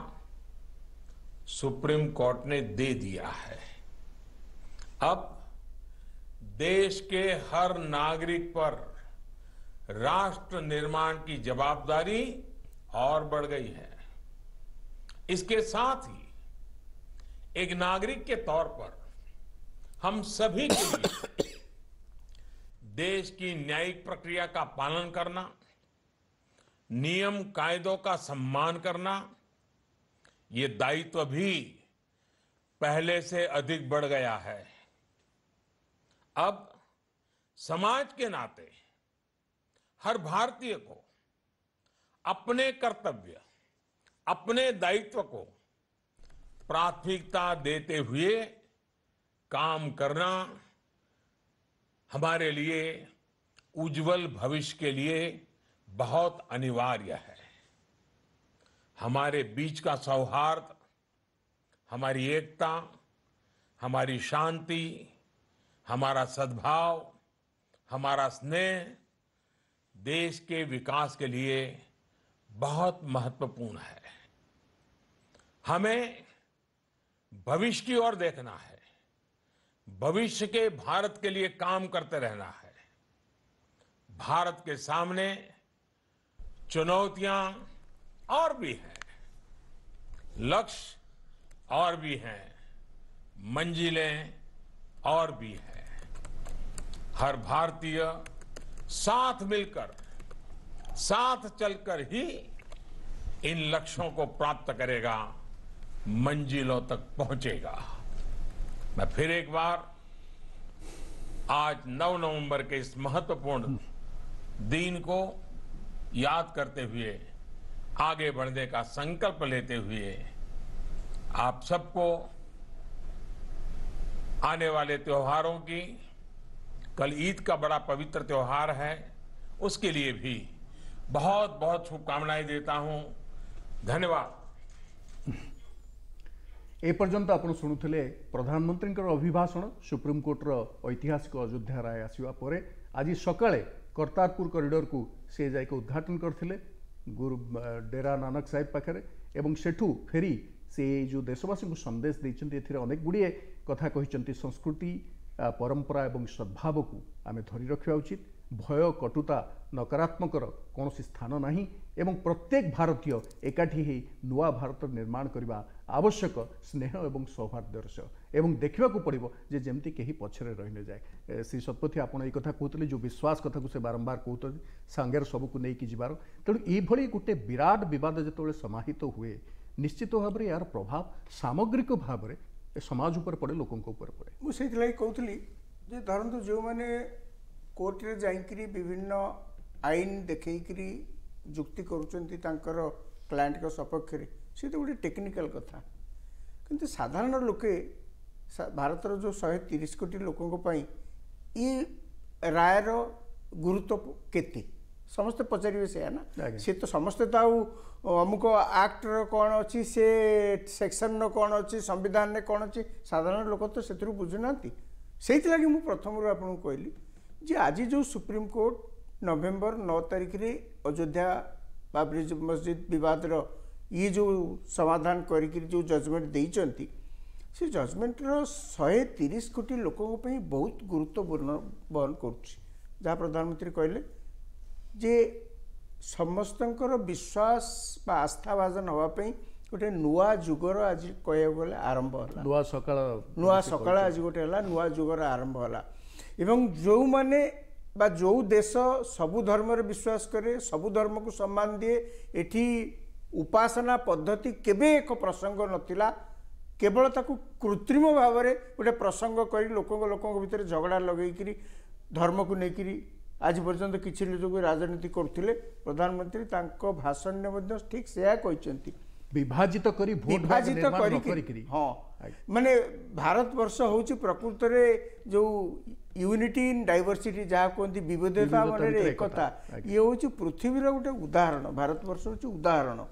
सुप्रीम कोर्ट ने दे दिया है अब देश के हर नागरिक पर राष्ट्र निर्माण की जवाबदारी और बढ़ गई है इसके साथ ही एक नागरिक के तौर पर हम सभी के लिए देश की न्यायिक प्रक्रिया का पालन करना नियम कायदों का सम्मान करना ये दायित्व भी पहले से अधिक बढ़ गया है अब समाज के नाते हर भारतीय को अपने कर्तव्य अपने दायित्व को प्राथमिकता देते हुए काम करना हमारे लिए उज्जवल भविष्य के लिए बहुत अनिवार्य है हमारे बीच का सौहार्द हमारी एकता हमारी शांति हमारा सद्भाव हमारा स्नेह देश के विकास के लिए बहुत महत्वपूर्ण है हमें भविष्य की ओर देखना है भविष्य के भारत के लिए काम करते रहना है भारत के सामने चुनौतियां और भी हैं लक्ष्य और भी हैं मंजिलें और भी हैं हर भारतीय साथ मिलकर साथ चलकर ही इन लक्ष्यों को प्राप्त करेगा मंजिलों तक पहुंचेगा मैं फिर एक बार आज 9 नवंबर के इस महत्वपूर्ण दिन को याद करते हुए आगे बढ़ने का संकल्प लेते हुए आप सबको आने वाले त्योहारों की कल ईद का बड़ा पवित्र त्योहार है उसके लिए भी बहुत बहुत शुभकामनाएं देता हूं धन्यवाद ଏପର୍ଯ୍ୟନ୍ତ ଆପଣ ଶୁଣୁଥିଲେ ପ୍ରଧାନମନ୍ତ୍ରୀଙ୍କର ଅଭିଭାଷଣ ସୁପ୍ରିମକୋର୍ଟର ଐତିହାସିକ ଅଯୋଧ୍ୟା ରାୟ ଆସିବା ପରେ ଆଜି ସକାଳେ କର୍ତ୍ତାରପୁର କରିଡ଼ରକୁ ସେ ଯାଇକି ଉଦ୍ଘାଟନ କରିଥିଲେ ଗୁରୁ ଡେରା ନାନକ ସାହେବ ପାଖରେ ଏବଂ ସେଠୁ ଫେରି ସେ ଏଇ ଯେଉଁ ଦେଶବାସୀଙ୍କୁ ସନ୍ଦେଶ ଦେଇଛନ୍ତି ଏଥିରେ ଅନେକ ଗୁଡ଼ିଏ କଥା କହିଛନ୍ତି ସଂସ୍କୃତି ପରମ୍ପରା ଏବଂ ସଦ୍ଭାବକୁ ଆମେ ଧରି ରଖିବା ଉଚିତ ଭୟ କଟୁତା ନକାରାତ୍ମକର କୌଣସି ସ୍ଥାନ ନାହିଁ ଏବଂ ପ୍ରତ୍ୟେକ ଭାରତୀୟ ଏକାଠି ହୋଇ ନୂଆ ଭାରତ ନିର୍ମାଣ କରିବା ଆବଶ୍ୟକ ସ୍ନେହ ଏବଂ ସୌହାର୍ଦ୍ଦ୍ୟର ସହ ଏବଂ ଦେଖିବାକୁ ପଡ଼ିବ ଯେ ଯେମିତି କେହି ପଛରେ ରହିନଯାଏ ଶ୍ରୀ ଶତପଥୀ ଆପଣ ଏଇ କଥା କହୁଥିଲେ ଯେଉଁ ବିଶ୍ୱାସ କଥାକୁ ସେ ବାରମ୍ବାର କହୁଛନ୍ତି ସାଙ୍ଗରେ ସବୁକୁ ନେଇକି ଯିବାର ତେଣୁ ଏଇଭଳି ଗୋଟେ ବିରାଟ ବିବାଦ ଯେତେବେଳେ ସମାହିତ ହୁଏ ନିଶ୍ଚିତ ଭାବରେ ଏହାର ପ୍ରଭାବ ସାମଗ୍ରିକ ଭାବରେ ସମାଜ ଉପରେ ପଡ଼େ ଲୋକଙ୍କ ଉପରେ ପଡ଼େ ମୁଁ ସେଇଥିଲାଗି କହୁଥିଲି ଯେ ଧରନ୍ତୁ ଯେଉଁମାନେ କୋର୍ଟରେ ଯାଇକିରି ବିଭିନ୍ନ ଆଇନ ଦେଖେଇକିରି ଯୁକ୍ତି କରୁଛନ୍ତି ତାଙ୍କର କ୍ଲାଏଣ୍ଟଙ୍କ ସପକ୍ଷରେ ସେ ତ ଗୋଟେ ଟେକ୍ନିକାଲ କଥା କିନ୍ତୁ ସାଧାରଣ ଲୋକେ ଭାରତର ଯେଉଁ ଶହେ ତିରିଶ କୋଟି ଲୋକଙ୍କ ପାଇଁ ଇ ରାୟର ଗୁରୁତ୍ୱ କେତେ ସମସ୍ତେ ପଚାରିବେ ସେୟା ନା ସେ ତ ସମସ୍ତେ ତ ଆଉ ଅମୁକ ଆକ୍ଟର କ'ଣ ଅଛି ସେ ସେକ୍ସନର କ'ଣ ଅଛି ସମ୍ବିଧାନରେ କ'ଣ ଅଛି ସାଧାରଣ ଲୋକ ତ ସେଥିରୁ ବୁଝୁନାହାନ୍ତି ସେଇଥିଲାଗି ମୁଁ ପ୍ରଥମରୁ ଆପଣଙ୍କୁ କହିଲି ଯେ ଆଜି ଯେଉଁ ସୁପ୍ରିମକୋର୍ଟ ନଭେମ୍ବର ନଅ ତାରିଖରେ ଅଯୋଧ୍ୟା ବାବରି ମସଜିଦ ବିବାଦର ଇଏ ଯେଉଁ ସମାଧାନ କରିକିରି ଯେଉଁ ଜଜମେଣ୍ଟ ଦେଇଛନ୍ତି ସେ ଜଜମେଣ୍ଟର ଶହେ ତିରିଶ କୋଟି ଲୋକଙ୍କ ପାଇଁ ବହୁତ ଗୁରୁତ୍ୱପୂର୍ଣ୍ଣ ବହନ କରୁଛି ଯାହା ପ୍ରଧାନମନ୍ତ୍ରୀ କହିଲେ ଯେ ସମସ୍ତଙ୍କର ବିଶ୍ୱାସ ବା ଆସ୍ଥାଭାଜନ ହେବା ପାଇଁ ଗୋଟେ ନୂଆ ଯୁଗର ଆଜି କହିବାକୁ ଗଲେ ଆରମ୍ଭ ହେଲା ନୂଆ ସକାଳ ନୂଆ ସକାଳ ଆଜି ଗୋଟେ ହେଲା ନୂଆ ଯୁଗର ଆରମ୍ଭ ହେଲା ଏବଂ ଯେଉଁମାନେ ବା ଯେଉଁ ଦେଶ ସବୁ ଧର୍ମରେ ବିଶ୍ୱାସ କରେ ସବୁ ଧର୍ମକୁ ସମ୍ମାନ ଦିଏ ଏଠି ଉପାସନା ପଦ୍ଧତି କେବେ ଏକ ପ୍ରସଙ୍ଗ ନଥିଲା କେବଳ ତାକୁ କୃତ୍ରିମ ଭାବରେ ଗୋଟେ ପ୍ରସଙ୍ଗ କରି ଲୋକଙ୍କ ଲୋକଙ୍କ ଭିତରେ ଝଗଡ଼ା ଲଗେଇକିରି ଧର୍ମକୁ ନେଇକିରି ଆଜି ପର୍ଯ୍ୟନ୍ତ କିଛି ଲୋକ ରାଜନୀତି କରୁଥିଲେ ପ୍ରଧାନମନ୍ତ୍ରୀ ତାଙ୍କ ଭାଷଣରେ ମଧ୍ୟ ଠିକ୍ ସେୟା କହିଛନ୍ତି ବିଭାଜିତ କରି ବିଭାଜିତ କରିକି ହଁ ମାନେ ଭାରତବର୍ଷ ହେଉଛି ପ୍ରକୃତରେ ଯେଉଁ ୟୁନିଟି ଇନ୍ ଡାଇଭର୍ସିଟି ଯାହା କୁହନ୍ତି ବିବିଧତା ମନରେ ଏକତା ଇଏ ହେଉଛି ପୃଥିବୀର ଗୋଟେ ଉଦାହରଣ ଭାରତବର୍ଷ ହେଉଛି ଉଦାହରଣ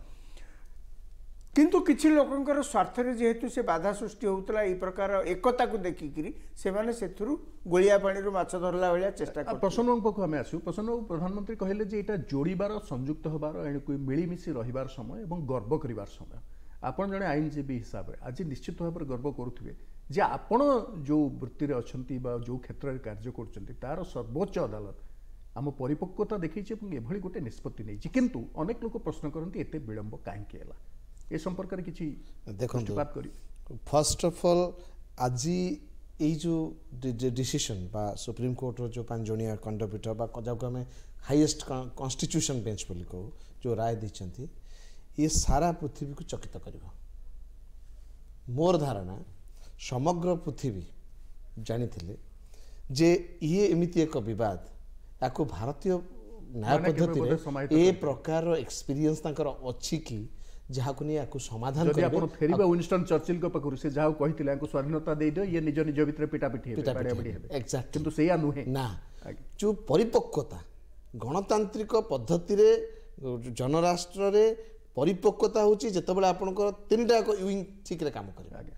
କିନ୍ତୁ କିଛି ଲୋକଙ୍କର ସ୍ୱାର୍ଥରେ ଯେହେତୁ ସେ ବାଧା ସୃଷ୍ଟି ହେଉଥିଲା ଏଇ ପ୍ରକାର ଏକତାକୁ ଦେଖିକିରି ସେମାନେ ସେଥିରୁ ଗୋଳିଆ ପାଣିରୁ ମାଛ ଧରିଲା ଭଳିଆ ଚେଷ୍ଟା କରୁ ପ୍ରସନ୍ନବାବୁ ପାଖକୁ ଆମେ ଆସିବୁ ପ୍ରସନ୍ନବାବୁ ପ୍ରଧାନମନ୍ତ୍ରୀ କହିଲେ ଯେ ଏଇଟା ଯୋଡ଼ିବାର ସଂଯୁକ୍ତ ହେବାର ଏଣୁକୁ ମିଳିମିଶି ରହିବାର ସମୟ ଏବଂ ଗର୍ବ କରିବାର ସମୟ ଆପଣ ଜଣେ ଆଇନଜୀବୀ ହିସାବରେ ଆଜି ନିଶ୍ଚିତ ଭାବରେ ଗର୍ବ କରୁଥିବେ ଯେ ଆପଣ ଯେଉଁ ବୃତ୍ତିରେ ଅଛନ୍ତି ବା ଯେଉଁ କ୍ଷେତ୍ରରେ କାର୍ଯ୍ୟ କରୁଛନ୍ତି ତାର ସର୍ବୋଚ୍ଚ ଅଦାଲତ ଆମ ପରିପକ୍ୱତା ଦେଖେଇଛି ଏବଂ ଏଭଳି ଗୋଟେ ନିଷ୍ପତ୍ତି ନେଇଛି କିନ୍ତୁ ଅନେକ ଲୋକ ପ୍ରଶ୍ନ କରନ୍ତି ଏତେ ବିଳମ୍ବ କାହିଁକି ହେଲା ଏ ସମ୍ପର୍କରେ କିଛି ଦେଖନ୍ତୁ ଫାର୍ଷ୍ଟ ଅଫ୍ ଅଲ୍ ଆଜି এই যে ডিসিশন বা সুপ্রিম কোর্টর যে পাঁচজনীয় খণ্ডপীঠ বা যাকে আমি হাইয়েস্ট কনস্টিট্যুশন বেঞ্চ বলে কহু যে রায় দিয়েছেন ইয়ে সারা পৃথিবীকে চকিত করব মোর ধারণা ସମଗ୍ର ପୃଥିବୀ ଜାଣିଥିଲେ ଯେ ଇଏ ଏମିତି ଏକ ବିବାଦ ୟାକୁ ଭାରତୀୟ ନ୍ୟାୟ ପଦ୍ଧତିରେ ଏ ପ୍ରକାରର ଏକ୍ସପିରିଏନ୍ସ ତାଙ୍କର ଅଛି କି ଯାହାକୁ ନେଇ ୟାକୁ ସମାଧାନ ଯଦି ଆପଣ ଫେରିବା ୱିନଷ୍ଟନ୍ ଚର୍ଚିଲଙ୍କ ପାଖରୁ ସେ ଯାହାକୁ କହିଥିଲେ ୟାଙ୍କୁ ସ୍ୱାଧୀନତା ଦେଇଦିଅ ଇଏ ନିଜ ନିଜ ଭିତରେ ପିଟାପିଟି ଏକ୍ଜାକ୍ଟ କିନ୍ତୁ ସେଇଆ ନୁହେଁ ନା ଯେଉଁ ପରିପକ୍ୱତା ଗଣତାନ୍ତ୍ରିକ ପଦ୍ଧତିରେ ଜନରାଷ୍ଟ୍ରରେ ପରିପକ୍ୱତା ହେଉଛି ଯେତେବେଳେ ଆପଣଙ୍କର ତିନିଟା ଯାକ ୱିଙ୍ଗ ଠିକ୍ରେ କାମ କରିବେ ଆଜ୍ଞା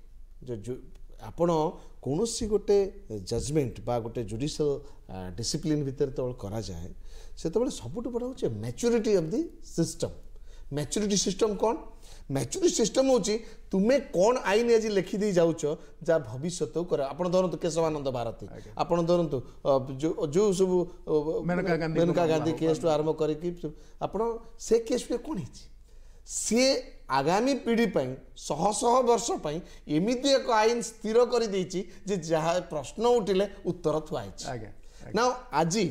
ଆପଣ କୌଣସି ଗୋଟେ ଜଜମେଣ୍ଟ ବା ଗୋଟେ ଜୁଡ଼ିସିଆଲ ଡିସିପ୍ଲିନ୍ ଭିତରେ ଯେତେବେଳେ କରାଯାଏ ସେତେବେଳେ ସବୁଠୁ ବଡ଼ ହେଉଛି maturity of the system maturity system କ'ଣ ମ୍ୟାଚୁରିଟି ସିଷ୍ଟମ୍ ହେଉଛି ତୁମେ କ'ଣ ଆଇନ ଆଜି ଲେଖିଦେଇ ଯାଉଛ ଯାହା ଭବିଷ୍ୟତକୁ କର ଆପଣ ଧରନ୍ତୁ କେଶବାନନ୍ଦ ଭାରତୀ ଆପଣ ଧରନ୍ତୁ ଯେଉଁ ସବୁ ମେନକା ଗାନ୍ଧୀ କେସ୍ଠୁ ଆରମ୍ଭ କରିକି ଆପଣ ସେ କେସ୍ରେ କ'ଣ ହେଇଛି ସିଏ ଆଗାମୀ ପିଢ଼ି ପାଇଁ ଶହ ଶହ ବର୍ଷ ପାଇଁ ଏମିତି ଏକ ଆଇନ ସ୍ଥିର କରିଦେଇଛି ଯେ ଯାହା ପ୍ରଶ୍ନ ଉଠିଲେ ଉତ୍ତର ଥୁଆ ହେଇଛି ନା ଆଜି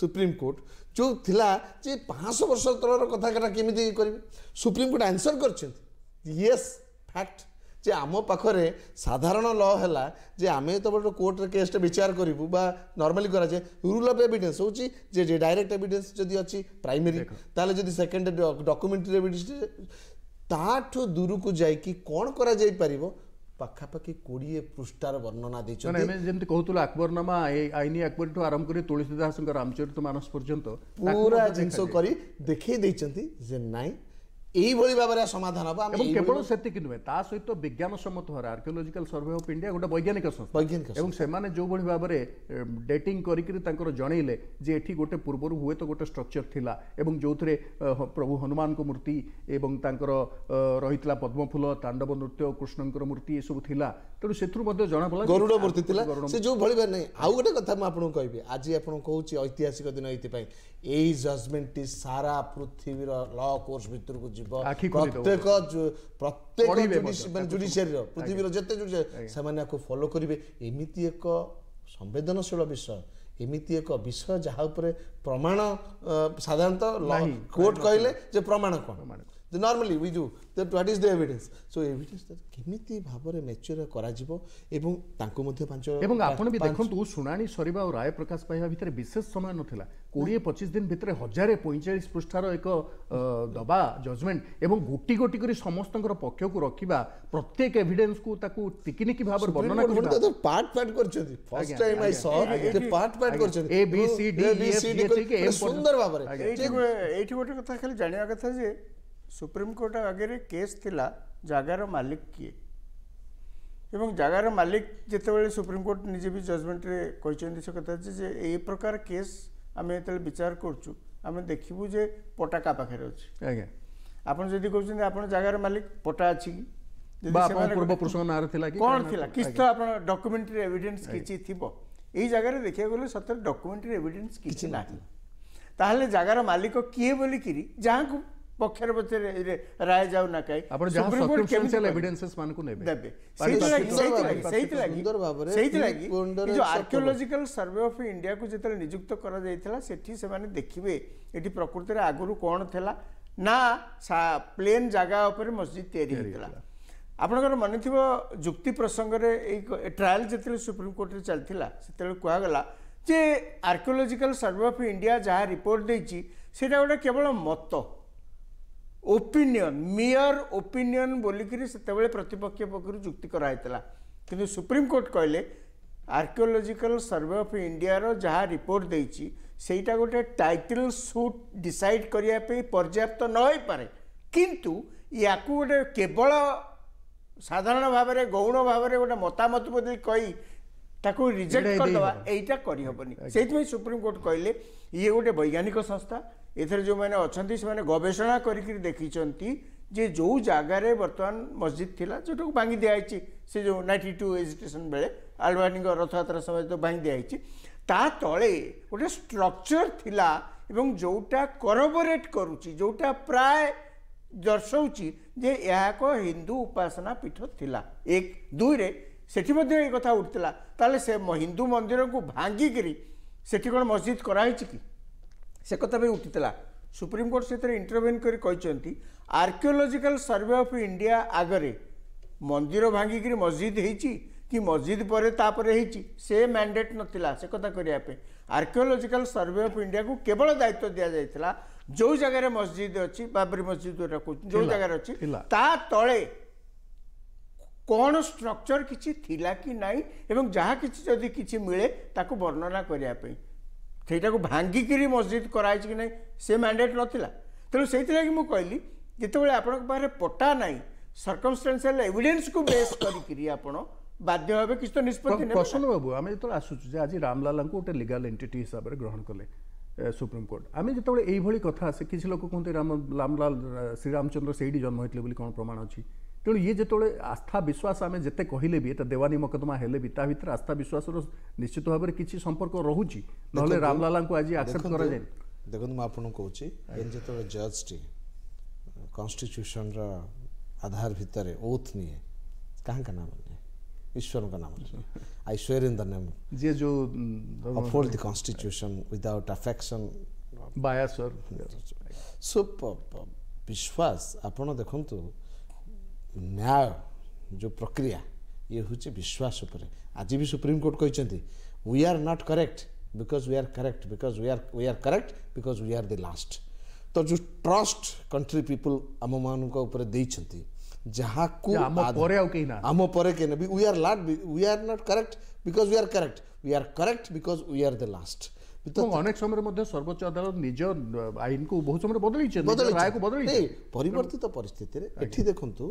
ସୁପ୍ରିମକୋର୍ଟ ଯେଉଁ ଥିଲା ଯେ ପାଞ୍ଚଶହ ବର୍ଷ ତଳର କଥା କଥା କେମିତି କରିବେ ସୁପ୍ରିମକୋର୍ଟ ଆନ୍ସର କରିଛନ୍ତି ୟେସ୍ ଫ୍ୟାକ୍ଟ ଯେ ଆମ ପାଖରେ ସାଧାରଣ ଲ ହେଲା ଯେ ଆମେ ତ ଗୋଟେ କୋର୍ଟରେ କେସ୍ଟା ବିଚାର କରିବୁ ବା ନର୍ମାଲି କରାଯାଏ ରୁଲ୍ ଅଫ୍ ଏଭିଡେନ୍ସ ହେଉଛି ଯେ ଡାଇରେକ୍ଟ ଏଭିଡେନ୍ସ ଯଦି ଅଛି ପ୍ରାଇମେରୀ ତାହେଲେ ଯଦି ସେକେଣ୍ଡ ଡକୁମେଣ୍ଟାରୀ ଏଭିଡେନ୍ସ ତାଠୁ ଦୂରକୁ ଯାଇକି କ'ଣ କରାଯାଇପାରିବ ପାଖାପାଖି କୋଡ଼ିଏ ପୃଷ୍ଠାର ବର୍ଣ୍ଣନା ଦେଇଛନ୍ତି ଆମେ ଯେମିତି କହୁଥିଲୁ ଆକବରନାମା ଆଇନ ଆକବରଠୁ ଆରମ୍ଭ କରି ତୁଳସୀଦାସଙ୍କ ରାମଚରିତ ମାନସ ପର୍ଯ୍ୟନ୍ତ ପୁରା ଜିନିଷ କରି ଦେଖେଇ ଦେଇଛନ୍ତି ଯେ ନାଇଁ এইভাবে ভাবে সমাধান হব এবং কেবল সেটিকি নুহে তা সহিত বিজ্ঞান সম্মত হওয়ার আর্কিওলোজিকাল সর্ভে অফ ইন্ডিয়া গোটা বৈজ্ঞানিক সংস্থা বৈজ্ঞানিক এবং সেমানে যেভাবে ভাবে ডেটিং করিকি তাঁকর জনাইলে যে এটি গোটে পূর্বর হুয়েত গোটে স্ট্রকচর লা এবং যেউথে প্রভু হনুমানক মূর্তি এবং তাঁকর রহিতলা পদ্মফুল তাণ্ডব নৃত্য কৃষ্ণঙ্কর মূর্তি এসব লা তেণু সেথু মধ্যে জনা পড়া গরুড় মূর্তি লা সে যেউ ভলি ভাবে নাই আউ গোটে কথা মু আপনাকে কইবি আজি আপনাকে কହୁছি ঐতিহাসিক দিন এইতি পাই এই জজমেন্টটি সারা পৃথিবীর ল কোর্স ভিতরকু ପ୍ରତ୍ୟେକ ପ୍ରତ୍ୟେକ ମାନେ ଜୁଡିସିଆରିର ପୃଥିବୀର ଯେତେ ଜୁଡିସିଆରି ସେମାନେ ଆକୁ ଫଲୋ କରିବେ ଏମିତି ଏକ ସମ୍ବେଦନଶୀଳ ବିଷୟ ଏମିତି ଏକ ବିଷୟ ଯାହା ଉପରେ ପ୍ରମାଣ ସାଧାରଣତଃ କୋର୍ଟ କହିଲେ ଯେ ପ୍ରମାଣ କ'ଣ ପ୍ରମାଣ The normally we do that what is the evidence so evidence that କେମିତି ଭାବରେ ମ୍ୟାଚୁର କରାଯିବ ଏବଂ ତାଙ୍କୁ ମଧ୍ୟ ପାଞ୍ଚ ଏବଂ ଆପଣ ବି ଦେଖନ୍ତୁ ଶୁଣାଣି ସରିବା ଆଉ ରାୟ ପ୍ରକାଶ ପାଇବା ଭିତରେ ବିଶେଷ ସମୟ ନଥିଲା କୋଡ଼ିଏ ପଚିଶ ଦିନ ଭିତରେ ହଜାରେ ପଇଁଚାଳିଶ ପୃଷ୍ଠାର ଏକ ଦବା ଜଜମେଣ୍ଟ ଏବଂ ଗୋଟି ଗୋଟି କରି ସମସ୍ତଙ୍କର ପକ୍ଷକୁ ରଖିବା ପ୍ରତ୍ୟେକ ଏଭିଡେନ୍ସକୁ ତାକୁ ଟିକିନିକି ଭାବରେ ବର୍ଣ୍ଣନା କରିବା ପାର୍ଟ ପାର୍ଟ କରିଛନ୍ତି first time I saw part part କରିଛନ୍ତି ଏ ବି ସି ଡି ସୁନ୍ଦର ଭାବରେ ଏଇଠି ଗୋଟେ କଥା ଖାଲି ଜାଣିବା କଥା ଯେ ସୁପ୍ରିମକୋର୍ଟ ଆଗରେ କେସ୍ ଥିଲା ଜାଗାର ମାଲିକ କିଏ ଏବଂ ଜାଗାର ମାଲିକ ଯେତେବେଳେ ସୁପ୍ରିମକୋର୍ଟ ନିଜେ ବି ଜଜମେଣ୍ଟରେ କହିଛନ୍ତି ସେ କଥା ଯେ ଏଇ ପ୍ରକାର କେସ୍ ଆମେ ଯେତେବେଳେ ବିଚାର କରୁଛୁ ଆମେ ଦେଖିବୁ ଯେ ପଟା କାହା ପାଖରେ ଅଛି ଆଜ୍ଞା ଆପଣ ଯଦି କହୁଛନ୍ତି ଆପଣ ଜାଗାର ମାଲିକ ପଟା ଅଛି କି କ'ଣ ଥିଲା କିଛି ତ ଆପଣ ଡକ୍ୟୁମେଣ୍ଟାରୀ ଏଭିଡେନ୍ସ କିଛି ଥିବ ଏଇ ଜାଗାରେ ଦେଖିବାକୁ ଗଲେ ସତରେ ଡକ୍ୟୁମେଣ୍ଟାରୀ ଏଭିଡେନ୍ସ କିଛି ନାହିଁ ତାହେଲେ ଜାଗାର ମାଲିକ କିଏ ବୋଲିକିରି ଯାହାକୁ ପକ୍ଷରେ ପଛରେ ରାୟ ଯାଉ ନା କାହିଁ ସେଇଥିଲାଗି ଯୋଉ ଆର୍କିଓଲୋଜିକାଲ ସର୍ଭେ ଅଫ୍ ଇଣ୍ଡିଆକୁ ଯେତେବେଳେ ନିଯୁକ୍ତ କରାଯାଇଥିଲା ସେଠି ସେମାନେ ଦେଖିବେ ଏଠି ପ୍ରକୃତିରେ ଆଗରୁ କ'ଣ ଥିଲା ନା ପ୍ଲେନ୍ ଜାଗା ଉପରେ ମସଜିଦ୍ ତିଆରି ହେଇଥିଲା ଆପଣଙ୍କର ମନେଥିବ ଯୁକ୍ତି ପ୍ରସଙ୍ଗରେ ଏଇ ଟ୍ରାଏଲ୍ ଯେତେବେଳେ ସୁପ୍ରିମକୋର୍ଟରେ ଚାଲିଥିଲା ସେତେବେଳେ କୁହାଗଲା ଯେ ଆର୍କିଓଲୋଜିକାଲ ସର୍ଭେ ଅଫ୍ ଇଣ୍ଡିଆ ଯାହା ରିପୋର୍ଟ ଦେଇଛି ସେଇଟା ଗୋଟେ କେବଳ ମତ ଓପିନିଅନ୍ ମିୟର ଓପିନିଅନ୍ ବୋଲିକିରି ସେତେବେଳେ ପ୍ରତିପକ୍ଷ ପକ୍ଷରୁ ଯୁକ୍ତି କରାହେଇଥିଲା କିନ୍ତୁ ସୁପ୍ରିମକୋର୍ଟ କହିଲେ ଆର୍କିଓଲୋଜିକାଲ ସର୍ଭେ ଅଫ୍ ଇଣ୍ଡିଆର ଯାହା ରିପୋର୍ଟ ଦେଇଛି ସେଇଟା ଗୋଟେ ଟାଇଟଲ୍ ସୁଟ୍ ଡିସାଇଡ଼୍ କରିବା ପାଇଁ ପର୍ଯ୍ୟାପ୍ତ ନ ହୋଇପାରେ କିନ୍ତୁ ୟାକୁ ଗୋଟେ କେବଳ ସାଧାରଣ ଭାବରେ ଗୌଣ ଭାବରେ ଗୋଟେ ମତାମତ ବୋଲି କହି ତାକୁ ରିଜେକ୍ଟ କରିଦେବା ଏଇଟା କରିହେବନି ସେଇଥିପାଇଁ ସୁପ୍ରିମକୋର୍ଟ କହିଲେ ଇଏ ଗୋଟେ ବୈଜ୍ଞାନିକ ସଂସ୍ଥା ଏଥିରେ ଯେଉଁମାନେ ଅଛନ୍ତି ସେମାନେ ଗବେଷଣା କରିକି ଦେଖିଛନ୍ତି ଯେ ଯେଉଁ ଜାଗାରେ ବର୍ତ୍ତମାନ ମସଜିଦ୍ ଥିଲା ଯେଉଁଟାକୁ ଭାଙ୍ଗି ଦିଆହେଇଛି ସେ ଯେଉଁ ନାଇଣ୍ଟି ଟୁ ଏଜୁଟେସନ୍ ବେଳେ ଆଲବାନୀଙ୍କ ରଥଯାତ୍ରା ସମୟରେ ତ ଭାଙ୍ଗି ଦିଆହେଇଛି ତା ତଳେ ଗୋଟେ ଷ୍ଟ୍ରକ୍ଚର୍ ଥିଲା ଏବଂ ଯେଉଁଟା କରବୋରେଟ୍ କରୁଛି ଯେଉଁଟା ପ୍ରାୟ ଦର୍ଶାଉଛି ଯେ ଏହା ଏକ ହିନ୍ଦୁ ଉପାସନା ପୀଠ ଥିଲା ଏକ ଦୁଇରେ ସେଠି ମଧ୍ୟ ଏ କଥା ଉଠିଥିଲା ତାହେଲେ ସେ ହିନ୍ଦୁ ମନ୍ଦିରକୁ ଭାଙ୍ଗିକିରି ସେଠି କ'ଣ ମସଜିଦ୍ କରାହେଇଛି କି ସେ କଥା ବି ଉଠିଥିଲା ସୁପ୍ରିମକୋର୍ଟ ସେଥିରେ ଇଣ୍ଟରଭେନ୍ କରି କହିଛନ୍ତି ଆର୍କିଓଲୋଜିକାଲ ସର୍ଭେ ଅଫ୍ ଇଣ୍ଡିଆ ଆଗରେ ମନ୍ଦିର ଭାଙ୍ଗିକିରି ମସଜିଦ୍ ହେଇଛି କି ମସଜିଦ୍ ପରେ ତାପରେ ହେଇଛି ସେ ମ୍ୟାଣ୍ଡେଟ୍ ନଥିଲା ସେ କଥା କରିବା ପାଇଁ ଆର୍କିଓଲୋଜିକାଲ ସର୍ଭେ ଅଫ୍ ଇଣ୍ଡିଆକୁ କେବଳ ଦାୟିତ୍ୱ ଦିଆଯାଇଥିଲା ଯେଉଁ ଜାଗାରେ ମସଜିଦ୍ ଅଛି ବାବରି ମସଜିଦ୍ ଯେଉଁଟା କହୁଛନ୍ତି ଯେଉଁ ଜାଗାରେ ଅଛି ତା ତଳେ କ'ଣ ଷ୍ଟ୍ରକ୍ଚର୍ କିଛି ଥିଲା କି ନାହିଁ ଏବଂ ଯାହା କିଛି ଯଦି କିଛି ମିଳେ ତାକୁ ବର୍ଣ୍ଣନା କରିବା ପାଇଁ ସେଇଟାକୁ ଭାଙ୍ଗିକିରି ମସଜିଦ୍ କରାହେଇଛି କି ନାହିଁ ସେ ମ୍ୟାଣ୍ଡେଟ୍ ନଥିଲା ତେଣୁ ସେଇଥିଲାଗି ମୁଁ କହିଲି ଯେତେବେଳେ ଆପଣଙ୍କ ପାଖରେ ପଟା ନାହିଁ ସର୍କମଷ୍ଟାନ୍ସିଆଲ ଏଭିଡେନ୍ସକୁ ବେସ୍ କରିକିରି ଆପଣ ବାଧ୍ୟ ହେବେ କିଛି ତ ନିଷ୍ପତ୍ତି ନେବେ ପ୍ରସନ୍ନ ବାବୁ ଆମେ ଯେତେବେଳେ ଆସୁଛୁ ଯେ ଆଜି ରାମଲାଲାଙ୍କୁ ଗୋଟେ ଲିଗାଲ ଏଣ୍ଟିଟି ହିସାବରେ ଗ୍ରହଣ କଲେ ସୁପ୍ରିମକୋର୍ଟ ଆମେ ଯେତେବେଳେ ଏଇଭଳି କଥା ଆସେ କିଛି ଲୋକ କୁହନ୍ତି ରାମ ରାମଲାଲ ଶ୍ରୀରାମଚନ୍ଦ୍ର ସେଇଠି ଜନ୍ମ ହେଇଥିଲେ ବୋଲି କ'ଣ ପ୍ରମାଣ ଅଛି ତେଣୁ ଇଏ ଯେତେବେଳେ ଆସ୍ଥା ବିଶ୍ୱାସ ଆମେ ଯେତେ କହିଲେ ବି ଏଟା ଦେୱାନୀ ମକଦ୍ଦମା ହେଲେ ବି ତା ଭିତରେ ଆସ୍ଥା ବିଶ୍ୱାସର ନିଶ୍ଚିତ ଭାବରେ କିଛି ସମ୍ପର୍କ ରହୁଛି ନହେଲେ ରାମଲାଲାଙ୍କୁ ଆଜି ଆକ୍ସେପ୍ଟ କରାଯାଏ ଦେଖନ୍ତୁ ମୁଁ ଆପଣଙ୍କୁ କହୁଛି ଏନ୍ ଯେତେବେଳେ ଜଜ୍ଟି କନଷ୍ଟିଚ୍ୟୁସନର ଆଧାର ଭିତରେ ଓଥ୍ ନିଏ କାହାଙ୍କ ନାମ ନିଏ ଈଶ୍ୱରଙ୍କ ନାମରେ I swear in the name ଯିଏ ଯେଉଁ uphold the constitution without affection ବାୟାସର ସୋ ବିଶ୍ୱାସ ଆପଣ ଦେଖନ୍ତୁ ନ୍ୟାୟ ଯେଉଁ ପ୍ରକ୍ରିୟା ଇଏ ହେଉଛି ବିଶ୍ୱାସ ଉପରେ ଆଜି ବି ସୁପ୍ରିମକୋର୍ଟ କହିଛନ୍ତି we are not correct because we are correct because we are we are correct because we are the last ତ ଯେଉଁ ଟ୍ରଷ୍ଟ କଣ୍ଟ୍ରି ପିପୁଲ୍ ଆମମାନଙ୍କ ଉପରେ ଦେଇଛନ୍ତି ଯାହାକୁ ଆମ ପରେ କେହି ନା we are last we are not correct because we are correct we are correct because we are the last ଏବଂ ଅନେକ ସମୟରେ ମଧ୍ୟ ସର୍ବୋଚ୍ଚ ଅଦାଲତ ନିଜ ଆଇନକୁ ବହୁତ ସମୟରେ ବଦଳେଇଛନ୍ତି ରାୟକୁ ବଦଳେଇ ପରିବର୍ତ୍ତିତ ପରିସ୍ଥିତିରେ ଏଠି ଦେଖନ୍ତୁ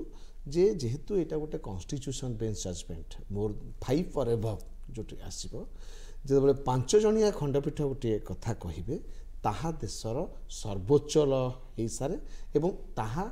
ଯେ ଯେହେତୁ ଏଇଟା ଗୋଟେ କନଷ୍ଟିଚ୍ୟୁସନ୍ ବେଞ୍ଚ ଜଜ୍ମେଣ୍ଟ ମୋର ଫାଇଭ୍ ଫର୍ ଏଭବ୍ ଯେଉଁଠି ଆସିବ ଯେତେବେଳେ ପାଞ୍ଚ ଜଣିଆ ଖଣ୍ଡପୀଠ ଗୋଟିଏ କଥା କହିବେ ତାହା ଦେଶର ସର୍ବୋଚ୍ଚ ଲ ହେଇସାରେ ଏବଂ ତାହା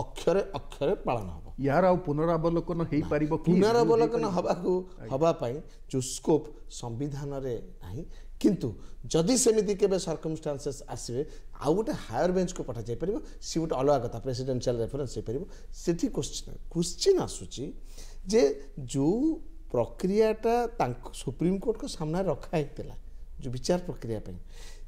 ଅକ୍ଷରେ ଅକ୍ଷରେ ପାଳନ ହେବ ଏହାର ଆଉ ପୁନରାବଲୋକନ ହେଇପାରିବ ପୁନରାବଲୋକନ ହେବାକୁ ହେବା ପାଇଁ ଯେଉଁ ସ୍କୋପ୍ ସମ୍ବିଧାନରେ ନାହିଁ କିନ୍ତୁ ଯଦି ସେମିତି କେବେ ସର୍କମଷ୍ଟାନ୍ସେସ୍ ଆସିବେ ଆଉ ଗୋଟେ ହାୟର ବେଞ୍ଚକୁ ପଠାଯାଇପାରିବ ସିଏ ଗୋଟେ ଅଲଗା କଥା ପ୍ରେସିଡେନ୍ସିଆଲ ରେଫରେନ୍ସ ହେଇପାରିବ ସେଠି କ୍ୱଶ୍ଚିନ୍ କ୍ୱଶ୍ଚିନ୍ ଆସୁଛି ଯେ ଯେଉଁ ପ୍ରକ୍ରିୟାଟା ତାଙ୍କ ସୁପ୍ରିମକୋର୍ଟଙ୍କ ସାମ୍ନାରେ ରଖା ହେଇଥିଲା ଯେଉଁ ବିଚାର ପ୍ରକ୍ରିୟା ପାଇଁ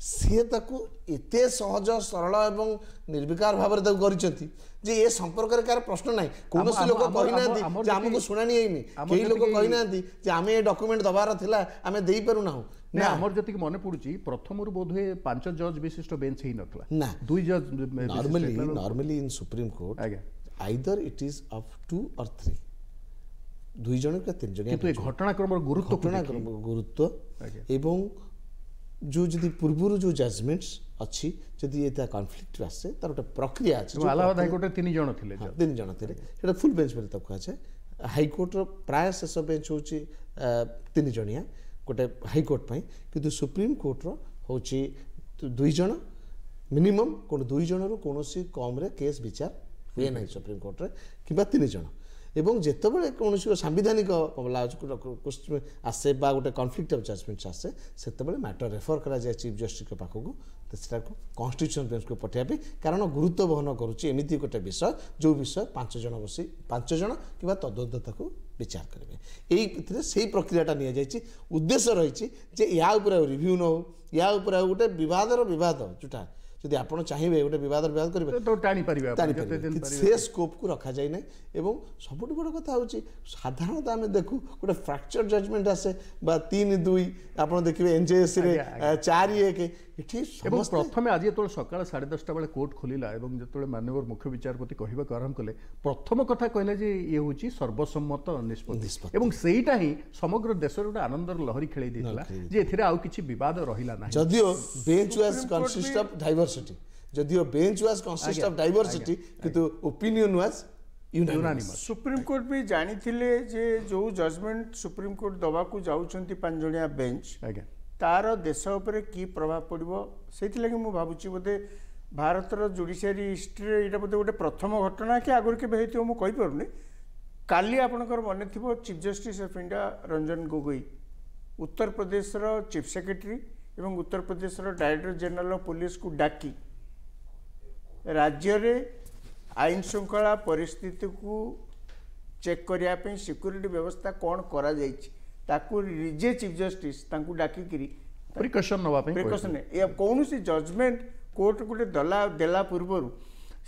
ସିଏ ତାକୁ ଏତେ ସହଜ ସରଳ ଏବଂ ନିର୍ବିକାର ଭାବରେ ତାକୁ କରିଛନ୍ତି ଯେ ଏ ସମ୍ପର୍କରେ କାହାର ପ୍ରଶ୍ନ ନାହିଁ କୌଣସି ଲୋକ କହିନାହାନ୍ତି ଯେ ଆମକୁ ଶୁଣାଣି ହେଇନି କେହି ଲୋକ କହିନାହାନ୍ତି ଯେ ଆମେ ଏ ଡକ୍ୟୁମେଣ୍ଟ ଦେବାର ଥିଲା ଆମେ ଦେଇପାରୁନାହୁଁ ନା ଆମର ଯେତିକି ମନେ ପଡୁଛି ପ୍ରଥମରୁ ବୋଧହୁଏ ପାଞ୍ଚ ଜଜ୍ ବିଶିଷ୍ଟ ବେଞ୍ଚ ହେଇନଥିଲା ନା ଦୁଇ ଜଜ୍ normally normally in supreme court ଆଜ୍ଞା either it is of two or three ଦୁଇ ଜଣ କିମ୍ବା ତିନି ଜଣ କିନ୍ତୁ ଏ ଘଟଣାକ୍ରମର ଗୁରୁତ୍ୱ ଘଟଣାକ୍ରମ ଗୁରୁତ୍ୱ ଏବଂ जो যদি পূর্বর যে জাজমেন্টস ଅଛି ଯଦି ଏଇଟା କନଫ୍ଲିକ୍ଟରେ ଆସେ ତାର ଗୋଟେ ପ୍ରକ୍ରିୟା ଅଛି ଆଲାହାବାଦ ହାଇକୋର୍ଟରେ ତିନି ଜଣ ଥିଲେ ତିନି ଜଣ ଥିଲେ ସେଇଟା ଫୁଲ୍ ବେଞ୍ଚ ବୋଲି ତାକୁ କୁହାଯାଏ ହାଇକୋର୍ଟର ପ୍ରାୟ ଶେଷ ବେଞ୍ଚ ହେଉଛି ତିନି ଜଣିଆ ଗୋଟେ ହାଇକୋର୍ଟ ପାଇଁ କିନ୍ତୁ ସୁପ୍ରିମକୋର୍ଟର ହେଉଛି ଦୁଇ ଜଣ ମିନିମମ୍ କ'ଣ ଦୁଇ ଜଣରୁ କୌଣସି କମ୍ରେ କେସ୍ ବିଚାର ହୁଏ ନାହିଁ ସୁପ୍ରିମକୋର୍ଟରେ କିମ୍ବା ତିନି ଜଣ ଏବଂ ଯେତେବେଳେ କୌଣସି ସାମ୍ବିଧାନିକ ମାମଲା ଆସେ ବା ଗୋଟେ କନଫ୍ଲିକ୍ଟ ଅଫ୍ ଜଜ୍ମେଣ୍ଟ ଆସେ ସେତେବେଳେ ମ୍ୟାଟର ରେଫର କରାଯାଏ ଚିଫ୍ ଜଷ୍ଟିସ୍ଙ୍କ ପାଖକୁ ସେଟାକୁ କନଷ୍ଟିଚ୍ୟୁସନ୍ ବେଞ୍ଚକୁ ପଠାଇବା ପାଇଁ କାରଣ ଗୁରୁତ୍ୱ ବହନ କରୁଛି ଏମିତି ଗୋଟେ ବିଷୟ ଯେଉଁ ବିଷୟ ପାଞ୍ଚ ଜଣ ବସି ପାଞ୍ଚ ଜଣ କିମ୍ବା ତଦନ୍ତତାକୁ ବିଚାର କରିବେ ଏଇଥିରେ ସେଇ ପ୍ରକ୍ରିୟାଟା ନିଆଯାଇଛି ଉଦ୍ଦେଶ୍ୟ ରହିଛି ଯେ ଏହା ଉପରେ ଆଉ ରିଭ୍ୟୁ ନ ହେଉ ଏହା ଉପରେ ଆଉ ଗୋଟେ ବିବାଦର ବିବାଦ ଯେଉଁଟା ଯଦି ଆପଣ ଚାହିଁବେ ଗୋଟେ ବିବାଦର ବିବାଦ କରିବେ ଟାଣିପାରିବେ ଟାଣିପାରିବେ ସେ ସ୍କୋପ୍କୁ ରଖାଯାଇ ନାହିଁ ଏବଂ ସବୁଠୁ ବଡ଼ କଥା ହେଉଛି ସାଧାରଣତଃ ଆମେ ଦେଖୁ ଗୋଟେ ଫ୍ରାକ୍ଚର୍ ଜଜମେଣ୍ଟ ଆସେ ବା ତିନି ଦୁଇ ଆପଣ ଦେଖିବେ ଏନ୍ଜେଏସ୍ସିରେ ଚାରି ଏକ ଏଠି ଏବଂ ପ୍ରଥମେ ଆଜି ଯେତେବେଳେ ସକାଳ ସାଢ଼େ ଦଶଟା ବେଳେ କୋର୍ଟ ଖୋଲିଲା ଏବଂ ଯେତେବେଳେ ମାନ୍ୟବର ମୁଖ୍ୟ ବିଚାରପତି କହିବାକୁ ଆରମ୍ଭ କଲେ ପ୍ରଥମ କଥା କହିଲେ ଯେ ଇଏ ହେଉଛି ସର୍ବସମ୍ମତ ନିଷ୍ପତ୍ତି ଏବଂ ସେଇଟା ହିଁ ସମଗ୍ର ଦେଶରେ ଗୋଟେ ଆନନ୍ଦର ଲହରୀ ଖେଳେଇ ଦେଇଥିଲା ଯେ ଏଥିରେ ଆଉ କିଛି ବିବାଦ ରହିଲା ନାହିଁ ଯଦିଓ bench was consist of diversity ଯଦିଓ bench was consist of diversity କିନ୍ତୁ ଓପିନିଅନ୍ ୱାଜ୍ ସୁପ୍ରିମକୋର୍ଟ ବି ଜାଣିଥିଲେ ଯେ ଯେଉଁ ଜଜମେଣ୍ଟ ସୁପ୍ରିମକୋର୍ଟ ଦେବାକୁ ଯାଉଛନ୍ତି ପାଞ୍ଚ ଜଣିଆ ବେଞ୍ଚ ଆଜ୍ଞା ତା'ର ଦେଶ ଉପରେ କି ପ୍ରଭାବ ପଡ଼ିବ ସେଥିଲାଗି ମୁଁ ଭାବୁଛି ବୋଧେ ଭାରତର ଜୁଡ଼ିସିଆରୀ ହିଷ୍ଟ୍ରିରେ ଏଇଟା ବୋଧେ ଗୋଟେ ପ୍ରଥମ ଘଟଣା କି ଆଗରୁ କେବେ ହେଇଥିବ ମୁଁ କହିପାରୁନି କାଲି ଆପଣଙ୍କର ମନେଥିବ chief justice of India Ranjan Gogoi ଉତ୍ତରପ୍ରଦେଶର ଚିଫ୍ ସେକ୍ରେଟେରୀ ଏବଂ ଉତ୍ତରପ୍ରଦେଶର ଡାଇରେକ୍ଟର ଜେନେରାଲ ଅଫ୍ ପୋଲିସକୁ ଡାକି ରାଜ୍ୟରେ ଆଇନ ଶୃଙ୍ଖଳା ପରିସ୍ଥିତିକୁ ଚେକ୍ କରିବା ପାଇଁ ସିକ୍ୟୁରିଟି ବ୍ୟବସ୍ଥା କ'ଣ କରାଯାଇଛି ତାକୁ ନିଜେ ଚିଫ୍ ଜଷ୍ଟିସ୍ ତାଙ୍କୁ ଡାକିକିରି ପ୍ରିକସନ୍ ନେବା ପାଇଁ ପ୍ରିକସନ୍ କୌଣସି ଜଜମେଣ୍ଟ କୋର୍ଟ ଗୋଟେ ଦେଲା ଦେଲା ପୂର୍ବରୁ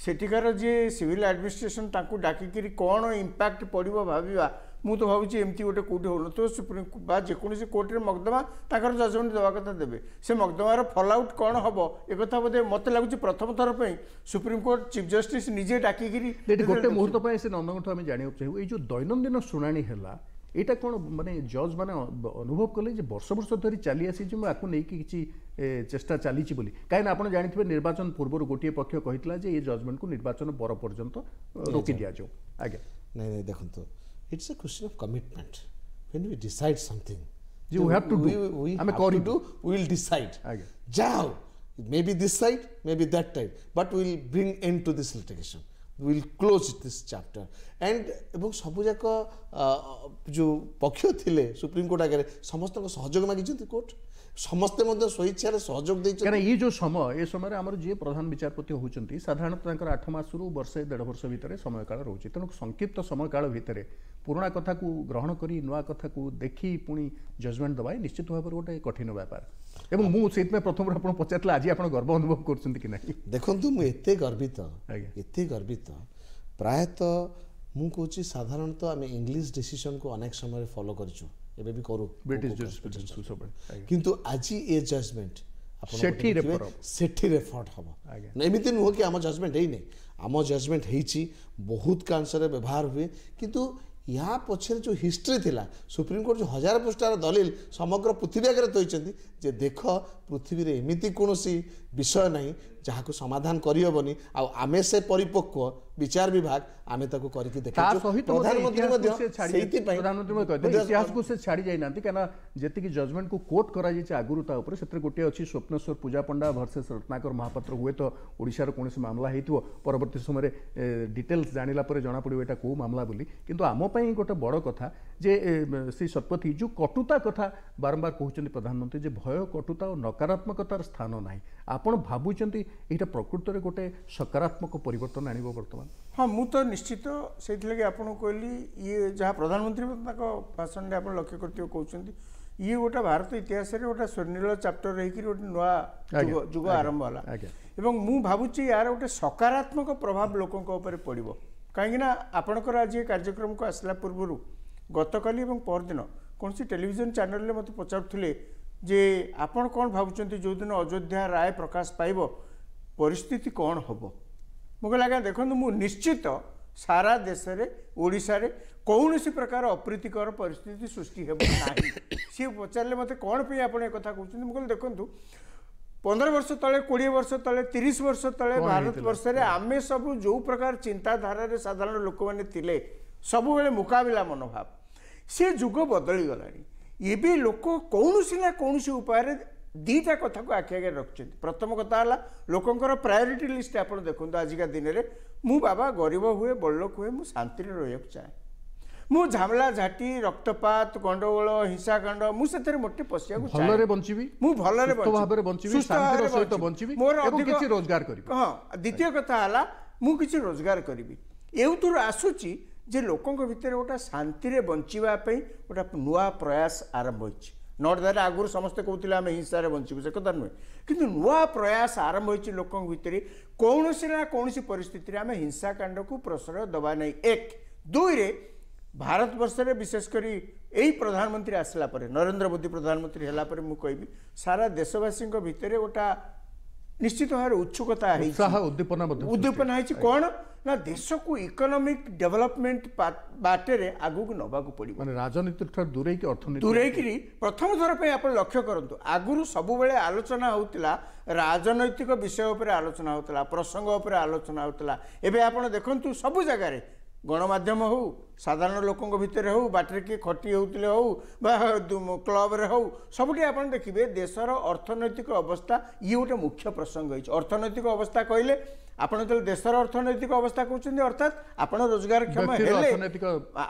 ସେଠିକାର ଯିଏ ସିଭିଲ୍ ଆଡମିନିଷ୍ଟ୍ରେସନ୍ ତାଙ୍କୁ ଡାକିକିରି କ'ଣ ଇମ୍ପାକ୍ଟ ପଡ଼ିବ ଭାବିବା ମୁଁ ତ ଭାବୁଛି ଏମିତି ଗୋଟେ କେଉଁଠି ହେଉନଥିବ ସୁପ୍ରିମ୍ ବା ଯେକୌଣସି କୋର୍ଟରେ ମକଦ୍ଦମା ତାଙ୍କର ଜଜମେଣ୍ଟ ଦେବା କଥା ଦେବେ ସେ ମକଦ୍ଦମାର ଫଲ୍ ଆଉଟ୍ କ'ଣ ହେବ ଏକଥା ବୋଧେ ମୋତେ ଲାଗୁଛି ପ୍ରଥମ ଥର ପାଇଁ ସୁପ୍ରିମକୋର୍ଟ ଚିଫ୍ ଜଷ୍ଟିସ୍ ନିଜେ ଡାକିକିରି ଗୋଟେ ମୁହୂର୍ତ୍ତ ପାଇଁ ସେ ନନ୍ଦଙ୍କଠୁ ଆମେ ଜାଣିବାକୁ ଚାହିଁବୁ ଏଇ ଯେଉଁ ଦୈନନ୍ଦିନ ଶୁଣାଣି ହେଲା ଏଇଟା କ'ଣ ମାନେ ଜଜ୍ ମାନେ ଅନୁଭବ କଲେ ଯେ ବର୍ଷ ବର୍ଷ ଧରି ଚାଲି ଆସିଛି ମୁଁ ଆକୁ ନେଇକି କିଛି ଚେଷ୍ଟା ଚାଲିଛି ବୋଲି କାହିଁକିନା ଆପଣ ଜାଣିଥିବେ ନିର୍ବାଚନ ପୂର୍ବରୁ ଗୋଟିଏ ପକ୍ଷ କହିଥିଲା ଯେ ଏ ଜଜମେଣ୍ଟକୁ ନିର୍ବାଚନ ବର ପର୍ଯ୍ୟନ୍ତ ରୋକି ଦିଆଯାଉ ଆଜ୍ଞା ନାଇଁ ନାଇଁ ଦେଖନ୍ତୁ it's a question of commitment when we decide something you have to we, do we, we have to do we will decide okay. jao maybe this side maybe that side but we will bring end to this litigation will close this chapter and ଏବଂ ସବୁଯାକ ଯେଉଁ ପକ୍ଷ ଥିଲେ supreme court ଆଗରେ ସମସ୍ତଙ୍କ ସହଯୋଗ ମାଗିଛନ୍ତି court ସମସ୍ତେ ମଧ୍ୟ ସ୍ୱଇଚ୍ଛାରେ ସହଯୋଗ ଦେଇଛନ୍ତି କାରଣ ଏଇ ଯେଉଁ ସମୟ ଏ ସମୟରେ ଆମର ଯିଏ ପ୍ରଧାନ ବିଚାରପତି ହେଉଛନ୍ତି ସାଧାରଣତଃ ତାଙ୍କର ଆଠ ମାସରୁ ବର୍ଷେ ଦେଢ଼ ବର୍ଷ ଭିତରେ ସମୟକାଳ ରହୁଛି ତେଣୁ ସଂକ୍ଷିପ୍ତ ସମୟକାଳ ଭିତରେ ପୁରୁଣା କଥାକୁ ଗ୍ରହଣ କରି ନୂଆ କଥାକୁ ଦେଖି ପୁଣି ଜଜମେଣ୍ଟ ଦେବା ନିଶ୍ଚିତ ଭାବରେ ଗୋଟେ କଠିନ ବ୍ୟାପାର ଏବଂ ମୁଁ ସେଇଥିପାଇଁ ପ୍ରଥମରୁ ଆପଣ ପଚାରିଥିଲା ଆଜି ଆପଣ ଗର୍ବ ଅନୁଭବ କରୁଛନ୍ତି କି ନାହିଁ ଦେଖନ୍ତୁ ମୁଁ ଏତେ ଗର୍ବିତ ଏତେ ଗର୍ବିତ ପ୍ରାୟତଃ ମୁଁ କହୁଛି ସାଧାରଣତଃ ଆମେ ଇଂଲିଶ ଡିସିସନକୁ ଅନେକ ସମୟରେ ଫଲୋ କରିଛୁ ଏବେ ବି କରୁ କିନ୍ତୁ ଆଜି ଏ ଜଜମେଣ୍ଟ ସେଠି ରେଫର୍ଟ ହେବ ଏମିତି ନୁହଁ କି ଆମ ଜଜମେଣ୍ଟ ହେଇନି ଆମ ଜଜମେଣ୍ଟ ହେଇଛି ବହୁତ କାଂଶରେ ବ୍ୟବହାର ହୁଏ କିନ୍ତୁ ୟା ପଛରେ ଯେଉଁ ହିଷ୍ଟ୍ରି ଥିଲା ସୁପ୍ରିମକୋର୍ଟ ଯେଉଁ ହଜାର ପୃଷ୍ଠାର ଦଲିଲ ସମଗ୍ର ପୃଥିବୀ ଆଗରେ ଦେଇଛନ୍ତି ଯେ ଦେଖ ପୃଥିବୀରେ ଏମିତି କୌଣସି ବିଷୟ ନାହିଁ ଯାହାକୁ ସମାଧାନ କରିହେବନି ଆଉ ଆମେ ସେ ପରିପକ୍ୱ विचार विभाग आमे तको प्रधानमंत्री प्रधानमंत्री इतिहास को छाड़ी जाई नांती कना जति जजमेंट को कोर्ट करा जे आगुरुता गोटे अच्छी स्वप्नेश्वर पूजा पंडा वर्सेस रत्नाकर महापात्र हुए तो ओडिसा रो से मामला हेतुओ परवर्त समय रे डिटेल्स जानिला पर जणा पड़िबो एटा को मामला बोली किंतु आमो गोटे बड़ कथ श्री शतपथी जो कटुता कथा बारंबार हैं प्रधानमंत्री जो भय कटुता और नकारात्मकतार स्थान ना आपण भाबुछन एटा प्रकृत रे गोटे सकारात्मक पर आणिबो ହଁ ମୁଁ ତ ନିଶ୍ଚିତ ସେଇଥିଲାଗି ଆପଣଙ୍କୁ କହିଲି ଇଏ ଯାହା ପ୍ରଧାନମନ୍ତ୍ରୀ ତାଙ୍କ ଭାଷଣରେ ଆପଣ ଲକ୍ଷ୍ୟ କରିଥିବେ କହୁଛନ୍ତି ଇଏ ଗୋଟେ ଭାରତ ଇତିହାସରେ ଗୋଟେ ସ୍ୱର୍ଣ୍ଣିଳ ଚାପ୍ଟର ରହିକିରି ଗୋଟେ ନୂଆ ଯୁଗ ଆରମ୍ଭ ହେଲା ଏବଂ ମୁଁ ଭାବୁଛି ଏହାର ଗୋଟେ ସକାରାତ୍ମକ ପ୍ରଭାବ ଲୋକଙ୍କ ଉପରେ ପଡ଼ିବ କାହିଁକିନା ଆପଣଙ୍କର ଆଜି ଏ କାର୍ଯ୍ୟକ୍ରମକୁ ଆସିଲା ପୂର୍ବରୁ ଗତକାଲି ଏବଂ ପରଦିନ କୌଣସି ଟେଲିଭିଜନ ଚ୍ୟାନେଲରେ ମୋତେ ପଚାରୁଥିଲେ ଯେ ଆପଣ କ'ଣ ଭାବୁଛନ୍ତି ଯେଉଁଦିନ ଅଯୋଧ୍ୟା ରାୟ ପ୍ରକାଶ ପାଇବ ପରିସ୍ଥିତି କ'ଣ ହେବ ମୁଁ କହିଲି ଆଜ୍ଞା ଦେଖନ୍ତୁ ମୁଁ ନିଶ୍ଚିତ ସାରା ଦେଶରେ ଓଡ଼ିଶାରେ କୌଣସି ପ୍ରକାର ଅପ୍ରୀତିକର ପରିସ୍ଥିତି ସୃଷ୍ଟି ହେବ ନାହିଁ ସିଏ ପଚାରିଲେ ମୋତେ କ'ଣ ପାଇଁ ଆପଣ ଏ କଥା କହୁଛନ୍ତି ମୁଁ କହିଲି ଦେଖନ୍ତୁ ପନ୍ଦର ବର୍ଷ ତଳେ କୋଡ଼ିଏ ବର୍ଷ ତଳେ ତିରିଶ ବର୍ଷ ତଳେ ଭାରତବର୍ଷରେ ଆମେ ସବୁ ଯେଉଁ ପ୍ରକାର ଚିନ୍ତାଧାରାରେ ସାଧାରଣ ଲୋକମାନେ ଥିଲେ ସବୁବେଳେ ମୁକାବିଲା ମନୋଭାବ ସେ ଯୁଗ ବଦଳିଗଲାଣି ଏବେ ଲୋକ କୌଣସି ନା କୌଣସି ଉପାୟରେ ଦୁଇଟା କଥାକୁ ଆଖି ଆଗରେ ରଖିଛନ୍ତି ପ୍ରଥମ କଥା ହେଲା ଲୋକଙ୍କର ପ୍ରାୟୋରିଟି ଲିଷ୍ଟ ଆପଣ ଦେଖନ୍ତୁ ଆଜିକା ଦିନରେ ମୁଁ ବାବା ଗରିବ ହୁଏ ବଡ଼ଲୋକ ହୁଏ ମୁଁ ଶାନ୍ତିରେ ରହିବାକୁ ଚାହେଁ ମୁଁ ଝାମଲା ଝାଟି ରକ୍ତପାତ ଗଣ୍ଡଗୋଳ ହିଂସାକାଣ୍ଡ ମୁଁ ସେଥିରେ ମୋଟେ ପଶିବାକୁ ଭଲରେ ବଞ୍ଚିବି ମୁଁ ଭଲରେ ହଁ ଦ୍ୱିତୀୟ କଥା ହେଲା ମୁଁ କିଛି ରୋଜଗାର କରିବି ଏଉଥିରୁ ଆସୁଛି ଯେ ଲୋକଙ୍କ ଭିତରେ ଗୋଟେ ଶାନ୍ତିରେ ବଞ୍ଚିବା ପାଇଁ ଗୋଟେ ନୂଆ ପ୍ରୟାସ ଆରମ୍ଭ ହୋଇଛି ନଟଧାରା ଆଗରୁ ସମସ୍ତେ କହୁଥିଲେ ଆମେ ହିଂସାରେ ବଞ୍ଚିବୁ ସେ କଥା ନୁହେଁ କିନ୍ତୁ ନୂଆ ପ୍ରୟାସ ଆରମ୍ଭ ହୋଇଛି ଲୋକଙ୍କ ଭିତରେ କୌଣସି ନା କୌଣସି ପରିସ୍ଥିତିରେ ଆମେ ହିଂସାକାଣ୍ଡକୁ ପ୍ରଶ୍ରୟ ଦେବା ନାହିଁ ଏକ ଦୁଇରେ ଭାରତବର୍ଷରେ ବିଶେଷ କରି ଏଇ ପ୍ରଧାନମନ୍ତ୍ରୀ ଆସିଲା ପରେ ନରେନ୍ଦ୍ର ମୋଦି ପ୍ରଧାନମନ୍ତ୍ରୀ ହେଲା ପରେ ମୁଁ କହିବି ସାରା ଦେଶବାସୀଙ୍କ ଭିତରେ ଗୋଟା ନିଶ୍ଚିତ ଭାବରେ ଉତ୍ସୁକତା ହେଇଛି ଉଦ୍ଦୀପନା ମଧ୍ୟ ଉଦ୍ଦୀପନା ହେଇଛି କ'ଣ ନା ଦେଶକୁ ଇକୋନୋମିକ ଡେଭଲପମେଣ୍ଟ ବାଟରେ ଆଗକୁ ନେବାକୁ ପଡିବ ମାନେ ରାଜନୀତି ଠାରୁ ଦୂରେଇକି ଅର୍ଥନୀତି ଦୂରେଇକିରି ପ୍ରଥମ ଥର ପାଇଁ ଆପଣ ଲକ୍ଷ୍ୟ କରନ୍ତୁ ଆଗରୁ ସବୁବେଳେ ଆଲୋଚନା ହେଉଥିଲା ରାଜନୈତିକ ବିଷୟ ଉପରେ ଆଲୋଚନା ହେଉଥିଲା ପ୍ରସଙ୍ଗ ଉପରେ ଆଲୋଚନା ହେଉଥିଲା ଏବେ ଆପଣ ଦେଖନ୍ତୁ ସବୁ ଜାଗାରେ ଗଣମାଧ୍ୟମ ହଉ ସାଧାରଣ ଲୋକଙ୍କ ଭିତରେ ହଉ ବାଟରେ କିଏ ଖଟି ହେଉଥିଲେ ହଉ ବା କ୍ଲବରେ ହଉ ସବୁଠି ଆପଣ ଦେଖିବେ ଦେଶର ଅର୍ଥନୈତିକ ଅବସ୍ଥା ଇଏ ଗୋଟେ ମୁଖ୍ୟ ପ୍ରସଙ୍ଗ ହେଇଛି ଅର୍ଥନୈତିକ ଅବସ୍ଥା କହିଲେ ଆପଣ ଯେତେବେଳେ ଦେଶର ଅର୍ଥନୈତିକ ଅବସ୍ଥା କହୁଛନ୍ତି ଅର୍ଥାତ୍ ଆପଣ ରୋଜଗାରକ୍ଷମ ହେଲେ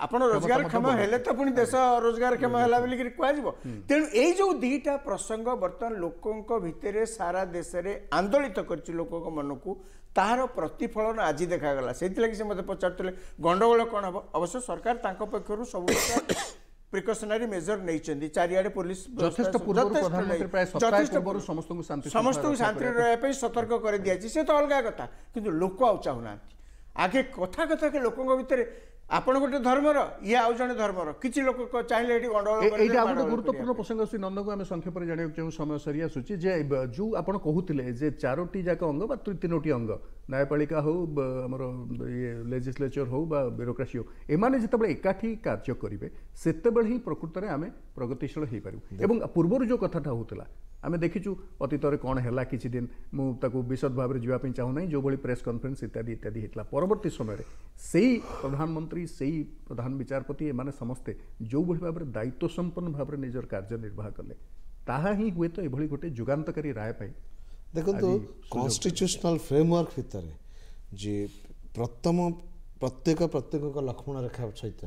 ଆପଣ ରୋଜଗାରକ୍ଷମ ହେଲେ ତ ପୁଣି ଦେଶ ରୋଜଗାରକ୍ଷମ ହେଲା ବୋଲିକିରି କୁହାଯିବ ତେଣୁ ଏଇ ଯେଉଁ ଦୁଇଟା ପ୍ରସଙ୍ଗ ବର୍ତ୍ତମାନ ଲୋକଙ୍କ ଭିତରେ ସାରା ଦେଶରେ ଆନ୍ଦୋଳିତ କରିଛି ଲୋକଙ୍କ ମନକୁ ତାହାର ପ୍ରତିଫଳନ ଆଜି ଦେଖାଗଲା ସେଇଥିଲାଗି ସେ ମୋତେ ପଚାରୁଥିଲେ ଗଣ୍ଡଗୋଳ କ'ଣ ହେବ ଅବଶ୍ୟ ସରକାର ତାଙ୍କ ପକ୍ଷରୁ ସବୁ ପ୍ରିକସନାରୀ ମେଜର ନେଇଛନ୍ତି ଚାରିଆଡ଼େ ପୋଲିସ ସମସ୍ତଙ୍କୁ ଶାନ୍ତିରେ ରହିବା ପାଇଁ ସତର୍କ କରିଦିଆଯାଇଛି ସେ ତ ଅଲଗା କଥା କିନ୍ତୁ ଲୋକ ଆଉ ଚାହୁଁନାହାନ୍ତି ଆଗେ କଥା କଥାକେ ଲୋକଙ୍କ ଭିତରେ আপন গটে ধর্মর ইয়ে আউ জনে ধর্মর কিছি লোক ক চাইলে এটি গন্ডল করে এইটা আমাদের গুরুত্বপূর্ণ প্রসঙ্গ আসি নন্দ আমি সংক্ষেপ করে জানি যে সময় সরি আসুচি যে যু আপন কহুতিলে যে চারটি জাক অঙ্গ বা তিনটি অঙ্গ ন্যায়পালিকা হউ আমর ইয়ে লেজিসলেচার হউ বা ব্যুরোক্রেসি হউ এমানে যেতবে একাঠি কাজ করিবে সেতবে হি প্রকৃতরে আমি প্রগতিশীল হই পারু এবং পূর্বর যে কথাটা হউতিলা आम देखीचु अतीतर कौन है किसी दिन मुझे विशद भाव में जीवाई चाहूना जो भाई प्रेस कन्फरेन्स इत्यादि इत्यादि होता है परवर्त समय से ही प्रधानमंत्री से ही प्रधान विचारपति ये समस्ते जो भाई भाव में दायित्व संपन्न भाव में निजर कार्य निर्वाह कले ही हुए तो यह गोटे जुगानकारी राय देखो कन्स्टिट्यूशनाल फ्रेमवर्क भितर जी प्रथम प्रत्येक प्रत्येक लक्ष्मण रेखा सहित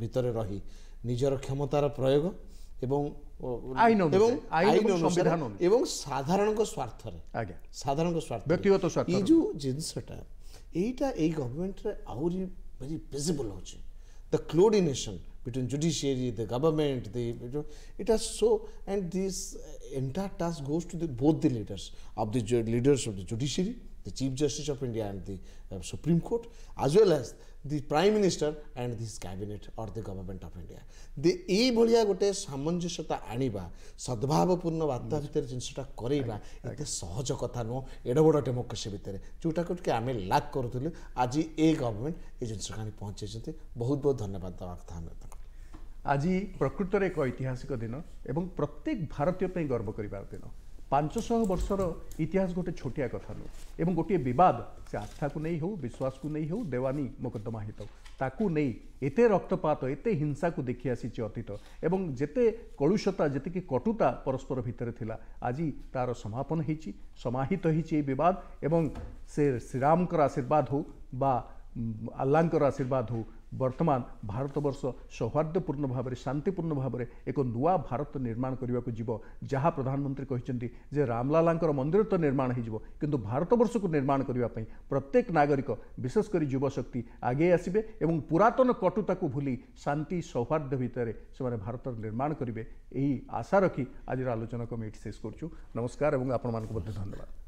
भितर रही निजर क्षमतार प्रयोग এবং আইন এবং আইন সংবিধাନ ଏବଂ ସାଧାରଣଙ୍କ ସ୍ୱାର୍ଥରେ ଆଜ୍ଞା ସାଧାରଣଙ୍କ ସ୍ୱାର୍ଥ ବ୍ୟକ୍ତିଗତ ସ୍ୱାର୍ଥ ଏଇ ଯେଉଁ ଜିନିଷଟା ଏଇଟା ଏଇ ଗଭର୍ଣ୍ଣମେଣ୍ଟରେ ଆହୁରି ଭେରି ଭିଜିବଲ୍ ହେଉଛି ଦ କ୍ଲୋଡ଼ିନେସନ୍ between judiciary, the government, the you know, it has so and this entire task goes to the both the leaders of the leaders of the judiciary the Chief Justice of India and the uh, Supreme Court, as well as the Prime Minister and his cabinet or the government of India. The এইভাবে গোটে সামঞ্জস্যতা আনিবা সদ্ভাবপূর্ণ বার্তা ভিতরে জিনিসটা করাইবা এতে সহজ কথা নুহ এড় বড় ডেমোক্রেসি ভিতরে যেটাকে টিকে আমি লাক করুলে আজ এই গভর্নমেন্ট এই জিনিসটা আনি পৌঁছাইছেন বহুত বহুত ধন্যবাদ দেওয়া কথা আমি আজি প্রকৃতরে এক ঐতিহাসিক দিন এবং প্রত্যেক ভারতীয় গর্ব করিবার দিন ପାଞ୍ଚଶହ ବର୍ଷର ଇତିହାସ ଗୋଟେ ଛୋଟିଆ କଥା ନୁହଁ ଏବଂ ଗୋଟିଏ ବିବାଦ ସେ ଆସ୍ଥାକୁ ନେଇ ହେଉ ବିଶ୍ୱାସକୁ ନେଇ ହେଉ ଦେୱାନୀ ମୋକଦ୍ଦମା ହେଇଥାଉ ତାକୁ ନେଇ ଏତେ ରକ୍ତପାତ ଏତେ ହିଂସାକୁ ଦେଖି ଆସିଛି ଅତୀତ ଏବଂ ଯେତେ କଳୁଷତା ଯେତିକି କଟୁତା ପରସ୍ପର ଭିତରେ ଥିଲା ଆଜି ତାର ସମାପନ ହେଇଛି ସମାହିତ ହେଇଛି ଏହି ବିବାଦ ଏବଂ ସେ ଶ୍ରୀରାମଙ୍କର ଆଶୀର୍ବାଦ ହେଉ ବା ଆଲ୍ଲାଙ୍କର ଆଶୀର୍ବାଦ ହେଉ बर्तमान भारतवर्ष सौहारपूर्ण भएर शान्तिपूर्ण भावर एक नुवा भारत निर्माण जो जहाँ प्रधानमन्त्री रामलाला मन्दिर त निर्माण हुन्छ किन भारतवर्षको निर्माण प्रत्येक नागरिक विशेषकरी जुवशक्ति आगे आसे पुरातन कटुताको भुली शान्ति सौहार भित्र भारत निर्माण गरे यही आशा रि आज आलोचनाको मैले शेष गर्छु नमस्कार एउटा धन्यवाद